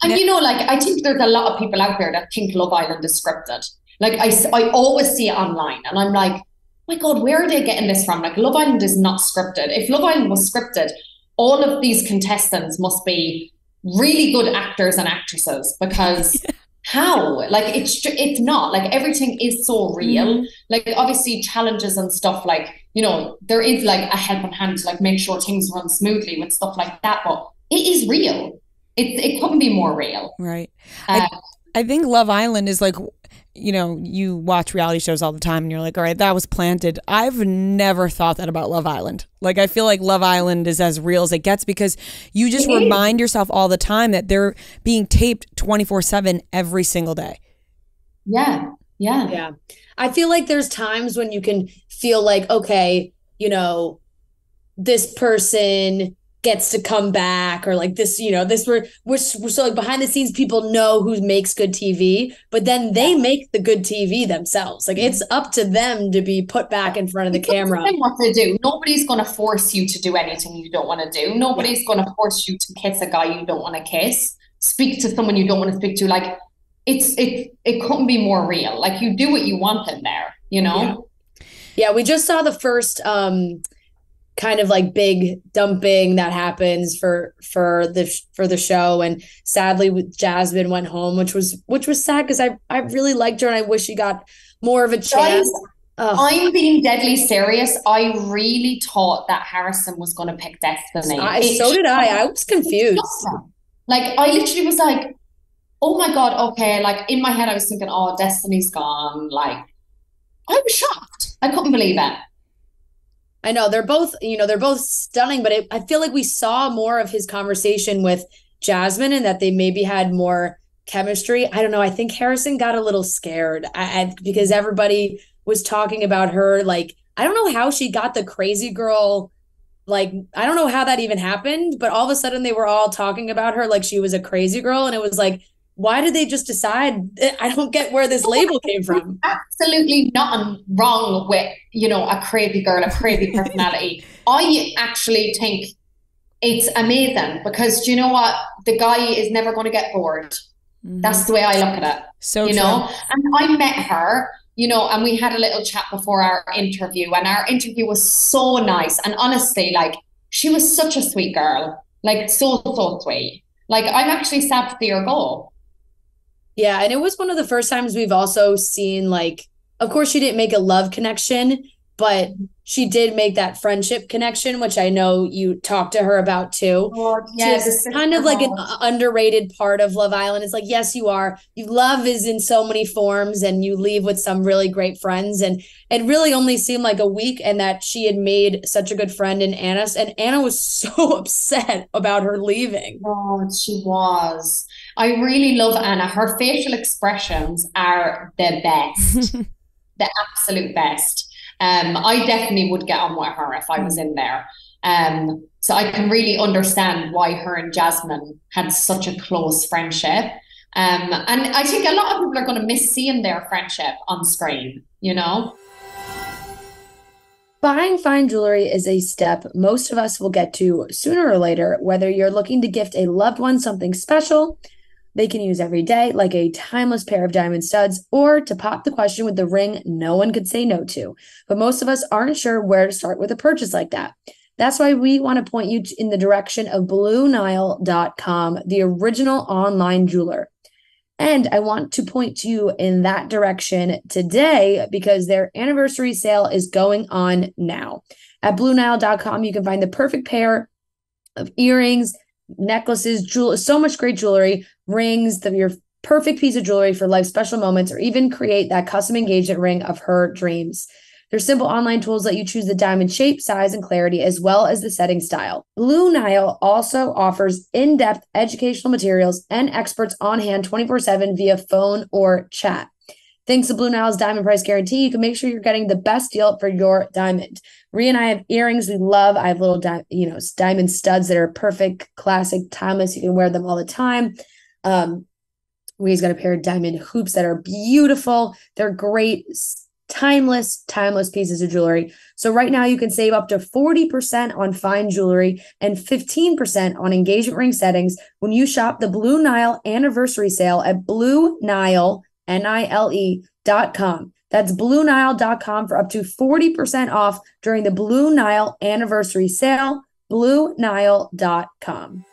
And Yeah. you know, like I think there's a lot of people out there that think Love Island is scripted. Like I, I always see it online, and I'm like, my God, where are they getting this from? Like Love Island is not scripted. If Love Island was scripted, all of these contestants must be really good actors and actresses because how? Like it's it's not like everything is so real. Like obviously challenges and stuff like you know there is like a help helping hand to like make sure things run smoothly with stuff like that, but it is real. It it couldn't be more real. Right. Uh, I think Love Island is like, you know, you watch reality shows all the time and you're like, all right, that was planted. I've never thought that about Love Island. Like, I feel like Love Island is as real as it gets because you just It is. remind yourself all the time that they're being taped 24 7 every single day. yeah, yeah, Yeah. I feel like there's times when you can feel like, okay, you know, this person gets to come back or like this, you know, this we're we're so like behind the scenes people know who makes good TV, but then they make the good TV themselves. Like it's up to them to be put back in front of the It's camera. what to do. Nobody's going to force you to do anything you don't want to do. Nobody's going to force you to kiss a guy you don't want to kiss. Speak to someone you don't want to speak to. Like it's it it couldn't be more real. Like you do what you want in there. You know. Yeah, we just saw the first um kind of like big dumping that happens for for the for the show and sadly with Jasmine went home which was which was sad because I I really liked her and I wish she got more of a chance. I'm being deadly serious. I really thought that Harrison was going to pick Destiny. I, It so did I. I was confused. Like I literally was like, "Oh my god, okay." Like in my head, I was thinking, "Oh, Destiny's gone." Like I was shocked. I couldn't believe it. I know they're both, you know, they're both stunning, but it, I feel like we saw more of his conversation with Jasmine and that they maybe had more chemistry. I don't know. I think Harrison got a little scared I, I, because everybody was talking about her like I don't know how she got the crazy girl like I don't know how that even happened, but all of a sudden they were all talking about her like she was a crazy girl and it was like why did they just decide I don't get where this label came from. Absolutely nothing wrong with, you know, a crazy girl, a crazy personality. I actually think it's amazing because do you know what? The guy is never going to get bored. Mm-hmm. That's the way I look at it. So you true. know, and I met her, you know, and we had a little chat before our interview, and our interview was so nice. And honestly, like she was such a sweet girl, like so so sweet. Like I'm actually sad to see her go. Yeah, and it was one of the first times we've also seen like, of course, she didn't make a love connection, but she did make that friendship connection, which I know you talked to her about too. Oh, yes, it's kind of like an underrated part of Love Island. It's like, yes, you are. You love is in so many forms, and you leave with some really great friends. And it really only seemed like a week, and that she had made such a good friend in Anna. And Anna was so upset about her leaving. Oh, she was. I really love Anna. Her facial expressions are the best, the absolute best. Um, I definitely would get on with her if I was in there. Um, so I can really understand why her and Jasmine had such a close friendship. Um, and I think a lot of people are going to miss seeing their friendship on screen, you know? Buying fine jewelry is a step most of us will get to sooner or later, whether you're looking to gift a loved one something special they can use every day, like a timeless pair of diamond studs, or to pop the question with the ring no one could say no to. But most of us aren't sure where to start with a purchase like that. That's why we want to point you in the direction of BlueNile.com, the original online jeweler. And I want to point you in that direction today because their anniversary sale is going on now. At BlueNile.com, you can find the perfect pair of earrings, necklaces, jewel, so much great jewelry, rings, the, your perfect piece of jewelry for life special moments, or even create that custom engagement ring of her dreams. Their simple online tools let you choose the diamond shape, size, and clarity, as well as the setting style. Blue Nile also offers in depth educational materials and experts on hand 24 7 via phone or chat. Thanks to Blue Nile's diamond price guarantee, you can make sure you're getting the best deal for your diamond. Ria and I have earrings we love. I have little, di- you know, diamond studs that are perfect, classic, timeless. You can wear them all the time. Um, Ria's got a pair of diamond hoops that are beautiful. They're great, timeless, timeless pieces of jewelry. So right now you can save up to 40% on fine jewelry and 15% on engagement ring settings when you shop the Blue Nile anniversary sale at Blue Nile, N-I-L-E dot com. That's BlueNile.com for up to 40% off during the Blue Nile anniversary sale. BlueNile.com.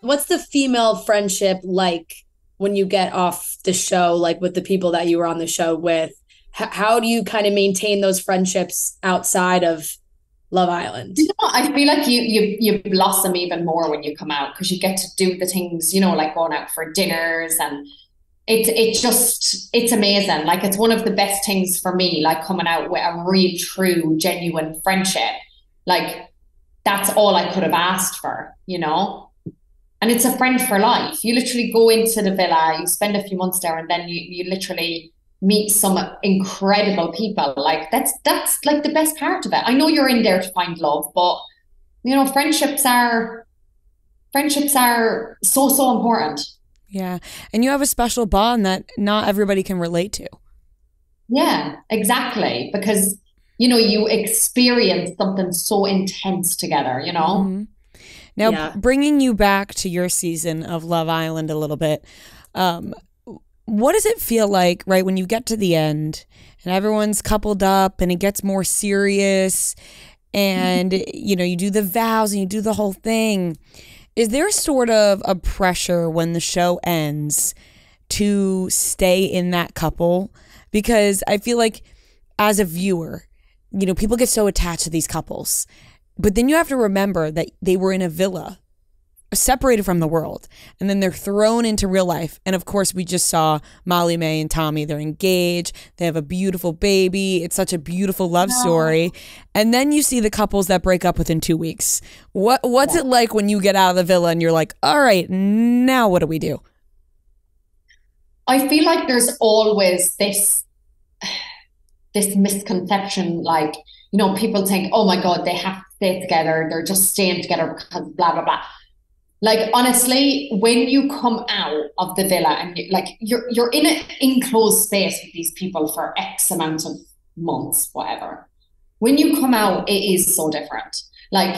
What's the female friendship like when you get off the show, like with the people that you were on the show with? H- how do you kind of maintain those friendships outside of Love Island? You know, I feel like you you you blossom even more when you come out because you get to do the things, you know, like going out for dinners and it it just it's amazing. Like it's one of the best things for me, like coming out with a real, true, genuine friendship. Like that's all I could have asked for, you know. And it's a friend for life. You literally go into the villa, you spend a few months there, and then you you literally meet some incredible people. Like that's that's like the best part of it. I know you're in there to find love, but you know, friendships are friendships are so so important. Yeah. And you have a special bond that not everybody can relate to. Yeah, exactly. Because, you know, you experience something so intense together, you know? Mm-hmm. Now, Yeah. bringing you back to your season of Love Island a little bit, um, what does it feel like, right, when you get to the end and everyone's coupled up and it gets more serious and, you know, you do the vows and you do the whole thing? Is there sort of a pressure when the show ends to stay in that couple? Because I feel like as a viewer, you know, people get so attached to these couples. But then you have to remember that they were in a villa, separated from the world, and then they're thrown into real life. And of course, we just saw Molly-Mae and Tommy. They're engaged. They have a beautiful baby. It's such a beautiful love story. And then you see the couples that break up within two weeks. What What's it like when you get out of the villa and you're like, all right, now what do we do? I feel like there's always this this misconception, like, you know, people think, oh my God, they have to stay together. They're just staying together because blah, blah, blah. Like honestly, when you come out of the villa and you, like you're you're in an enclosed space with these people for X amount of months, whatever. When you come out, it is so different. Like,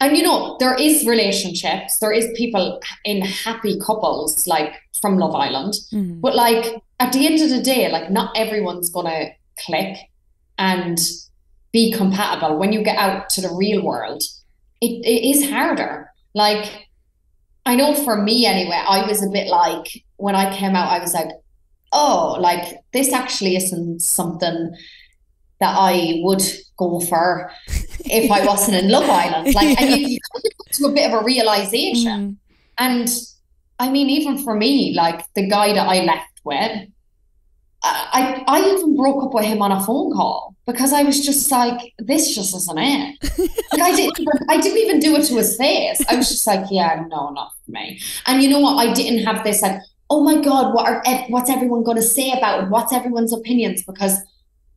and you know, there is relationships, there is people in happy couples, like from Love Island, Mhm. but like at the end of the day, like not everyone's gonna click and be compatible. When you get out to the real world, it, it is harder. Like, I know for me anyway, I was a bit like when I came out, I was like, oh, like this actually isn't something that I would go for if I wasn't in Love Island. Like, and you, you come to a bit of a realization. Mhm. And I mean, even for me, like the guy that I left with, I, I even broke up with him on a phone call because I was just like, this just isn't it. like I didn't even I didn't even do it to his face. I was just like, yeah, no, not for me. And you know what? I didn't have this like, oh my God, what are what's everyone going to say about it? What's everyone's opinions? Because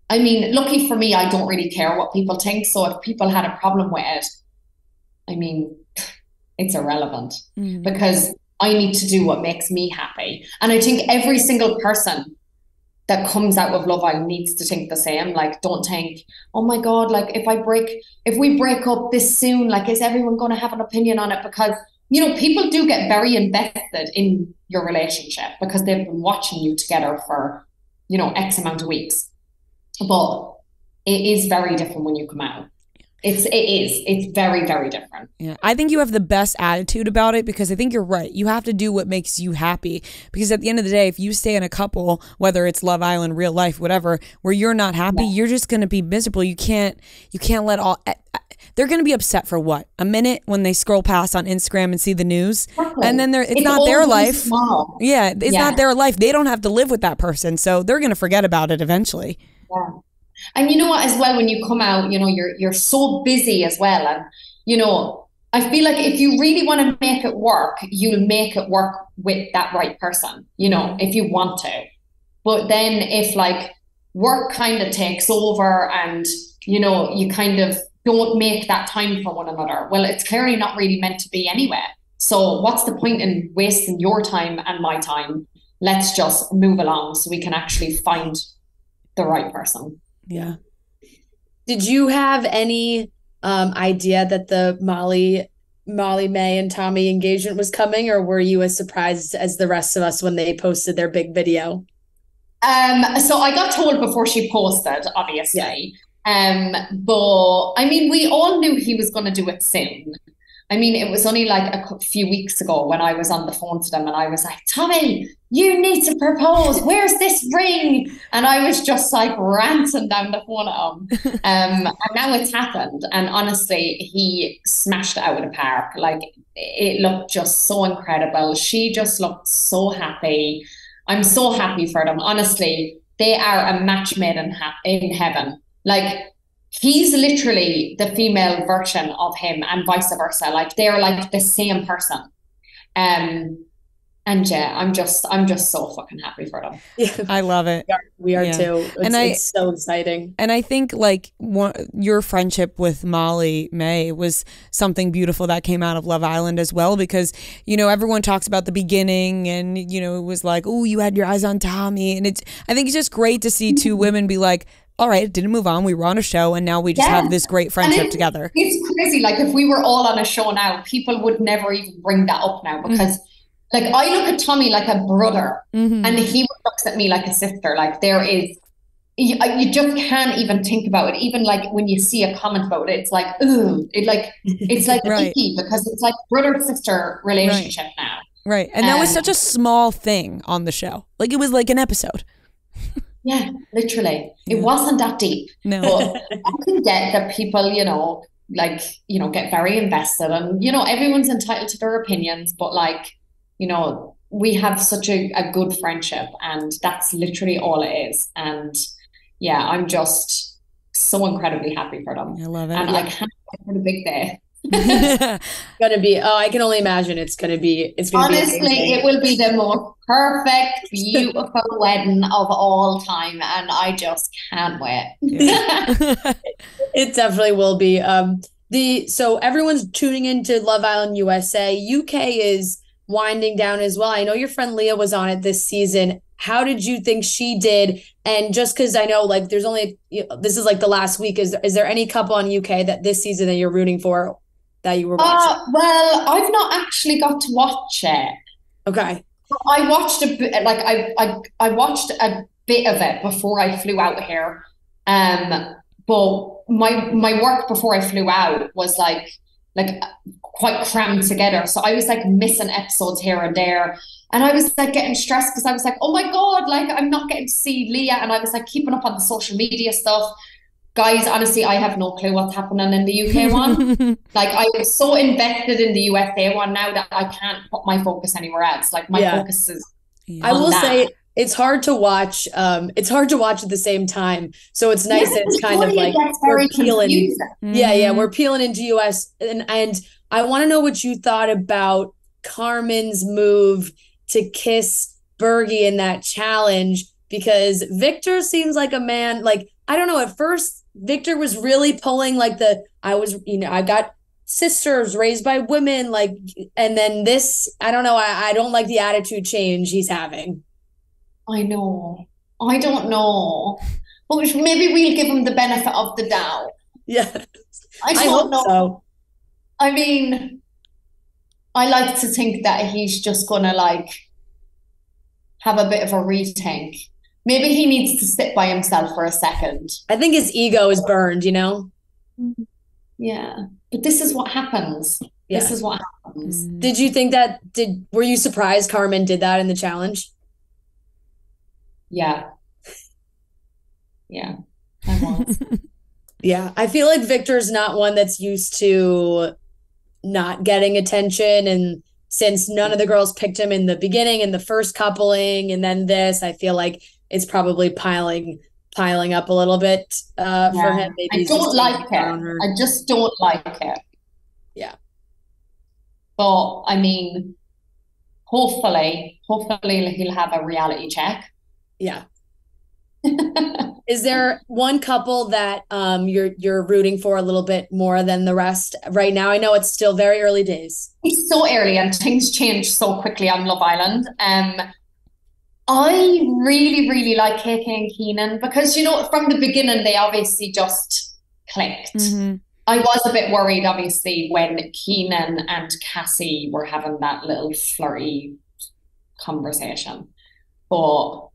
I mean, lucky for me, I don't really care what people think. So if people had a problem with it, I mean, it's irrelevant Mhm. because I need to do what makes me happy. And I think every single person that comes out of Love Island needs to think the same. Like, don't think, oh my God, like if I break, if we break up this soon, like, is everyone going to have an opinion on it? Because, you know, people do get very invested in your relationship because they've been watching you together for, you know, X amount of weeks. But it is very different when you come out. It's, it is, it's very, very different. Yeah, I think you have the best attitude about it because I think you're right. You have to do what makes you happy because at the end of the day, if you stay in a couple, whether it's Love Island, real life, whatever, where you're not happy, you're just going to be miserable. You can't you can't let all eh, eh, they're going to be upset for what? A minute when they scroll past on Instagram and see the news. And then they're it's, not their life. small. Yeah, it's Yeah. not their life. They don't have to live with that person. So they're going to forget about it eventually. Yeah. And you know what, as well, when you come out, you know, you're you're so busy as well. And you know, I feel like if you really want to make it work, you'll make it work with that right person, you know, if you want to. But then if like work kind of takes over and you know, you kind of don't make that time for one another, well, it's clearly not really meant to be anyway. So what's the point in wasting your time and my time? Let's just move along so we can actually find the right person. Yeah. Did you have any um, idea that the Molly, Molly-Mae and Tommy engagement was coming, or were you as surprised as the rest of us when they posted their big video? Um, so I got told before she posted, obviously. Um, but I mean, we all knew he was going to do it soon. I mean, it was only like a few weeks ago when I was on the phone to them and I was like, Tommy, you need to propose. Where's this ring? And I was just like ranting down the phone at him. Um, and now it's happened. And honestly, he smashed it out of the park. Like it looked just so incredible. She just looked so happy. I'm so happy for them. Honestly, they are a match made in, ha- in heaven. Like he's literally the female version of him and vice versa. Like they're like the same person. Um, and yeah, I'm just I'm just so fucking happy for them. Yeah, I love it. we are Yeah. too. It's, And I- it's so exciting. And I think like one, your friendship with Molly-Mae was something beautiful that came out of Love Island as well because you know everyone talks about the beginning and you know it was like oh you had your eyes on Tommy and it's I think it's just great to see two women be like all right it didn't move on we were on a show and now we just Yeah. have this great friendship it- together. It's crazy. Like if we were all on a show now, people would never even bring that up now because like I look at Tommy like a brother Mhm. and he looks at me like a sister. Like there is you, you just can't even think about it. Even like when you see a comment about it, it's like, ooh, it like it's like Right. icky because it's like brother sister relationship now. Right. And that was Um, such a small thing on the show. Like it was like an episode. Yeah, literally. It Yeah. wasn't that deep. No. But I can get that people, you know, like, you know, get very invested and, you know, everyone's entitled to their opinions, but like, you know, we have such a, a good friendship and that's literally all it is. And yeah, I'm just so incredibly happy for them. I love it. And can't wait for the big day. gonna be oh I can only imagine it's gonna be it's gonna Honestly, be it will be the most perfect, beautiful wedding of all time, and I just can't wait. it definitely will be um the so everyone's tuning into Love Island USA UK is winding down as well. I know your friend Leah was on it this season. How did you think she did? And just because I know like there's only you know, this is like the last week. Is is there any couple on UK that this season that you're rooting for that you were watching? Uh, well, I've not actually got to watch it. okay I watched a bit, like I, I, I watched a bit of it before I flew out here. Um, but my my work before I flew out was like like quite crammed together. So I was like missing episodes here and there. And I was like getting stressed because I was like, oh my God, like I'm not getting to see Leah. And I was like keeping up on the social media stuff. Guys, honestly, I have no clue what's happening in the UK one. like I am so invested in the USA one now that I can't put my focus anywhere else. Like my Yeah. focus is I will that. say it's hard to watch um it's hard to watch at the same time so it's nice that it's kind of like we're very peeling confusing. Yeah, yeah, we're peeling into US and and I want to know what you thought about Carmen's move to kiss Bergie in that challenge because Victor seems like a man like I don't know at first Victor was really pulling like the I was you know I got sisters raised by women like and then this I don't know I, I don't like the attitude change he's having. I know. I don't know. Well, maybe we'll give him the benefit of the doubt. Yeah. I I don't hope know. so. I mean, I like to think that he's just gonna like have a bit of a rethink. Maybe he needs to sit by himself for a second. I think his ego is burned, you know? Yeah. But this is what happens. Yeah. This is what happens. Mhm. Did you think that did were you surprised Carmen did that in the challenge? Yeah. Yeah. I was. Yeah, I feel like Victor's not one that's used to not getting attention and since none of the girls picked him in the beginning in the first coupling and then this, I feel like it's probably piling piling up a little bit uh for him. Maybe I don't like it. I just don't like it. Yeah. But I mean, hopefully, hopefully he'll have a reality check. Yeah. Is there one couple that um you're you're rooting for a little bit more than the rest right now? I know it's still very early days. It's so early and things change so quickly on Love Island. Um, I really, really like KK and Keenan because you know from the beginning they obviously just clicked. Mhm. I was a bit worried, obviously, when Keenan and Cassie were having that little flirty conversation. But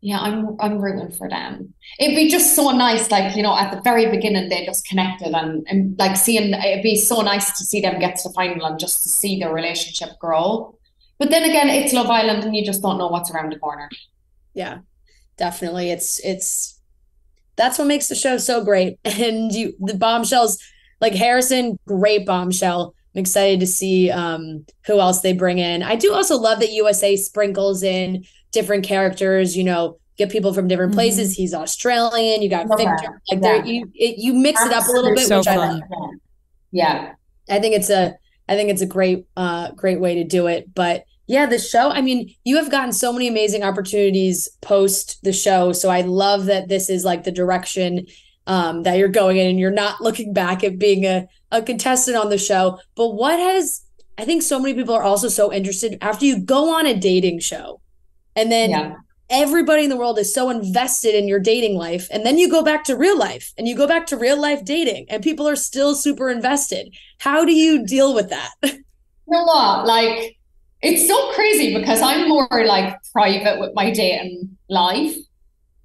yeah, I'm I'm rooting for them. It'd be just so nice, like, you know, at the very beginning they just connected and, and like seeing it'd be so nice to see them get to the final and just to see their relationship grow. But then again, it's Love Island and you just don't know what's around the corner. Yeah, definitely. It's it's that's what makes the show so great. And you the bombshells like Harrison, great bombshell. I'm excited to see um who else they bring in. I do also love that USA sprinkles in different characters, you know, get people from different places. He's Australian, you got Love that. Victor. Like there you it, you mix it up a little bit, So which I fun. love. Yeah. I think it's a I think it's a great uh great way to do it. But yeah, the show, I mean, you have gotten so many amazing opportunities post the show. So I love that this is like the direction um that you're going in and you're not looking back at being a, a contestant on the show. But what has I think so many people are also so interested after you go on a dating show and then Yeah. everybody in the world is so invested in your dating life and then you go back to real life and you go back to real life dating and people are still super invested how do you deal with that You know what? Like, it's so crazy because I'm more like private with my dating life.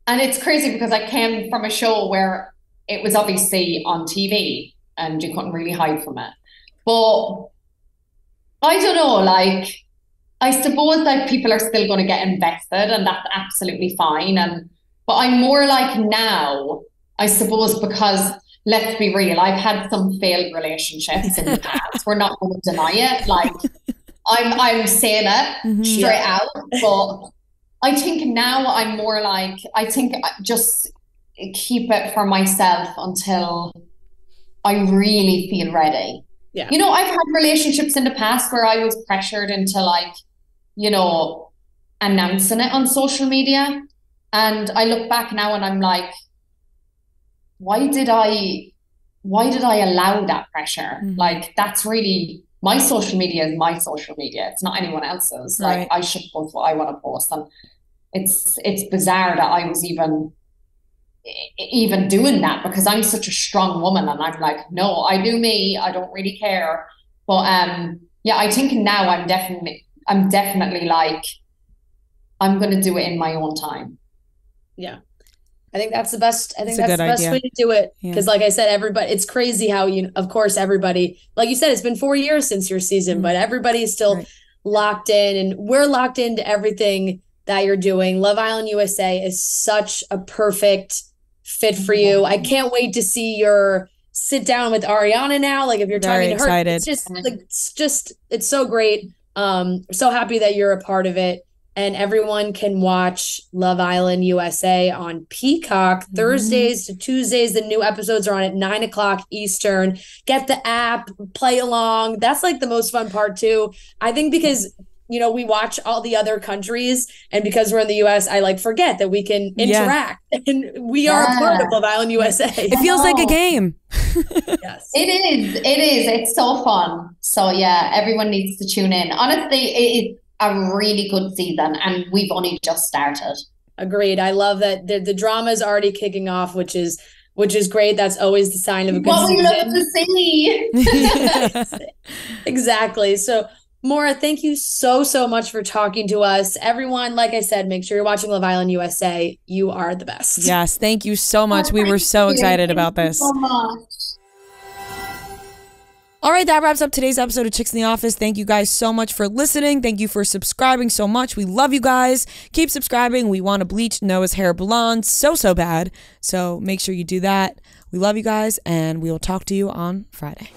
And it's crazy because I came from a show where it was obviously on TV and you couldn't really hide from it. But I don't know, like, I suppose that people are still going to get invested and that's absolutely fine. And, but I'm more like now, I suppose, because let's be real, I've had some failed relationships in the past. We're not going to deny it. Like, I'm I'm saying it Mhm. straight out, but I think now I'm more like I think I just keep it for myself until I really feel ready. Yeah. You know, I've had relationships in the past where I was pressured into like, you know, announcing it on social media. And I look back now and I'm like, why did I why did I allow that pressure? Mhm. Like that's really my social media is my social media. It's not anyone else's. Like I should post what I want to post. And it's it's bizarre that I was even even doing that because I'm such a strong woman and I'm like, no, I do me. I don't really care. But um yeah, I think now I'm definitely I'm definitely like I'm gonna do it in my own time. I think that's the best. I think That's that's, the best idea. way to do it. Yeah. Because, like I said, everybody, it's crazy how you, of course, everybody, like you said, it's been four years since your season, Mhm. but everybody is still Right. locked in, and we're locked into everything that you're doing. Love Island USA is such a perfect fit for you. I can't wait to see your sit down with Ariana now. Like if you're Very talking to her, excited. it's just like it's just it's so great. Um, so happy that you're a part of it. And everyone can watch Love Island USA on Peacock Mm-hmm. Thursdays to Tuesdays. The new episodes are on at nine o'clock Eastern. Get the app, play along. That's like the most fun part too. I think because you know we watch all the other countries, and because we're in the US, I like forget that we can Yeah. interact, and we are a part of Love Island USA. It feels like a game. yes. It is. It is. It's so fun. So yeah, everyone needs to tune in. Honestly, it is a really good season, and we've only just started. Agreed. I love that the, the drama is already kicking off, which is which is great. That's always the sign of a good What we love season. to see. exactly. So Maura, thank you so so much for talking to us. Everyone, like I said, make sure you're watching Love Island USA. You are the best. yes, thank you so much. We were so excited about this. All right, that wraps up today's episode of Chicks in the Office. Thank you guys so much for listening. Thank you for subscribing so much. We love you guys. Keep subscribing. We want to bleach Noah's hair blonde so, so bad. So make sure you do that. We love you guys, and we will talk to you on Friday.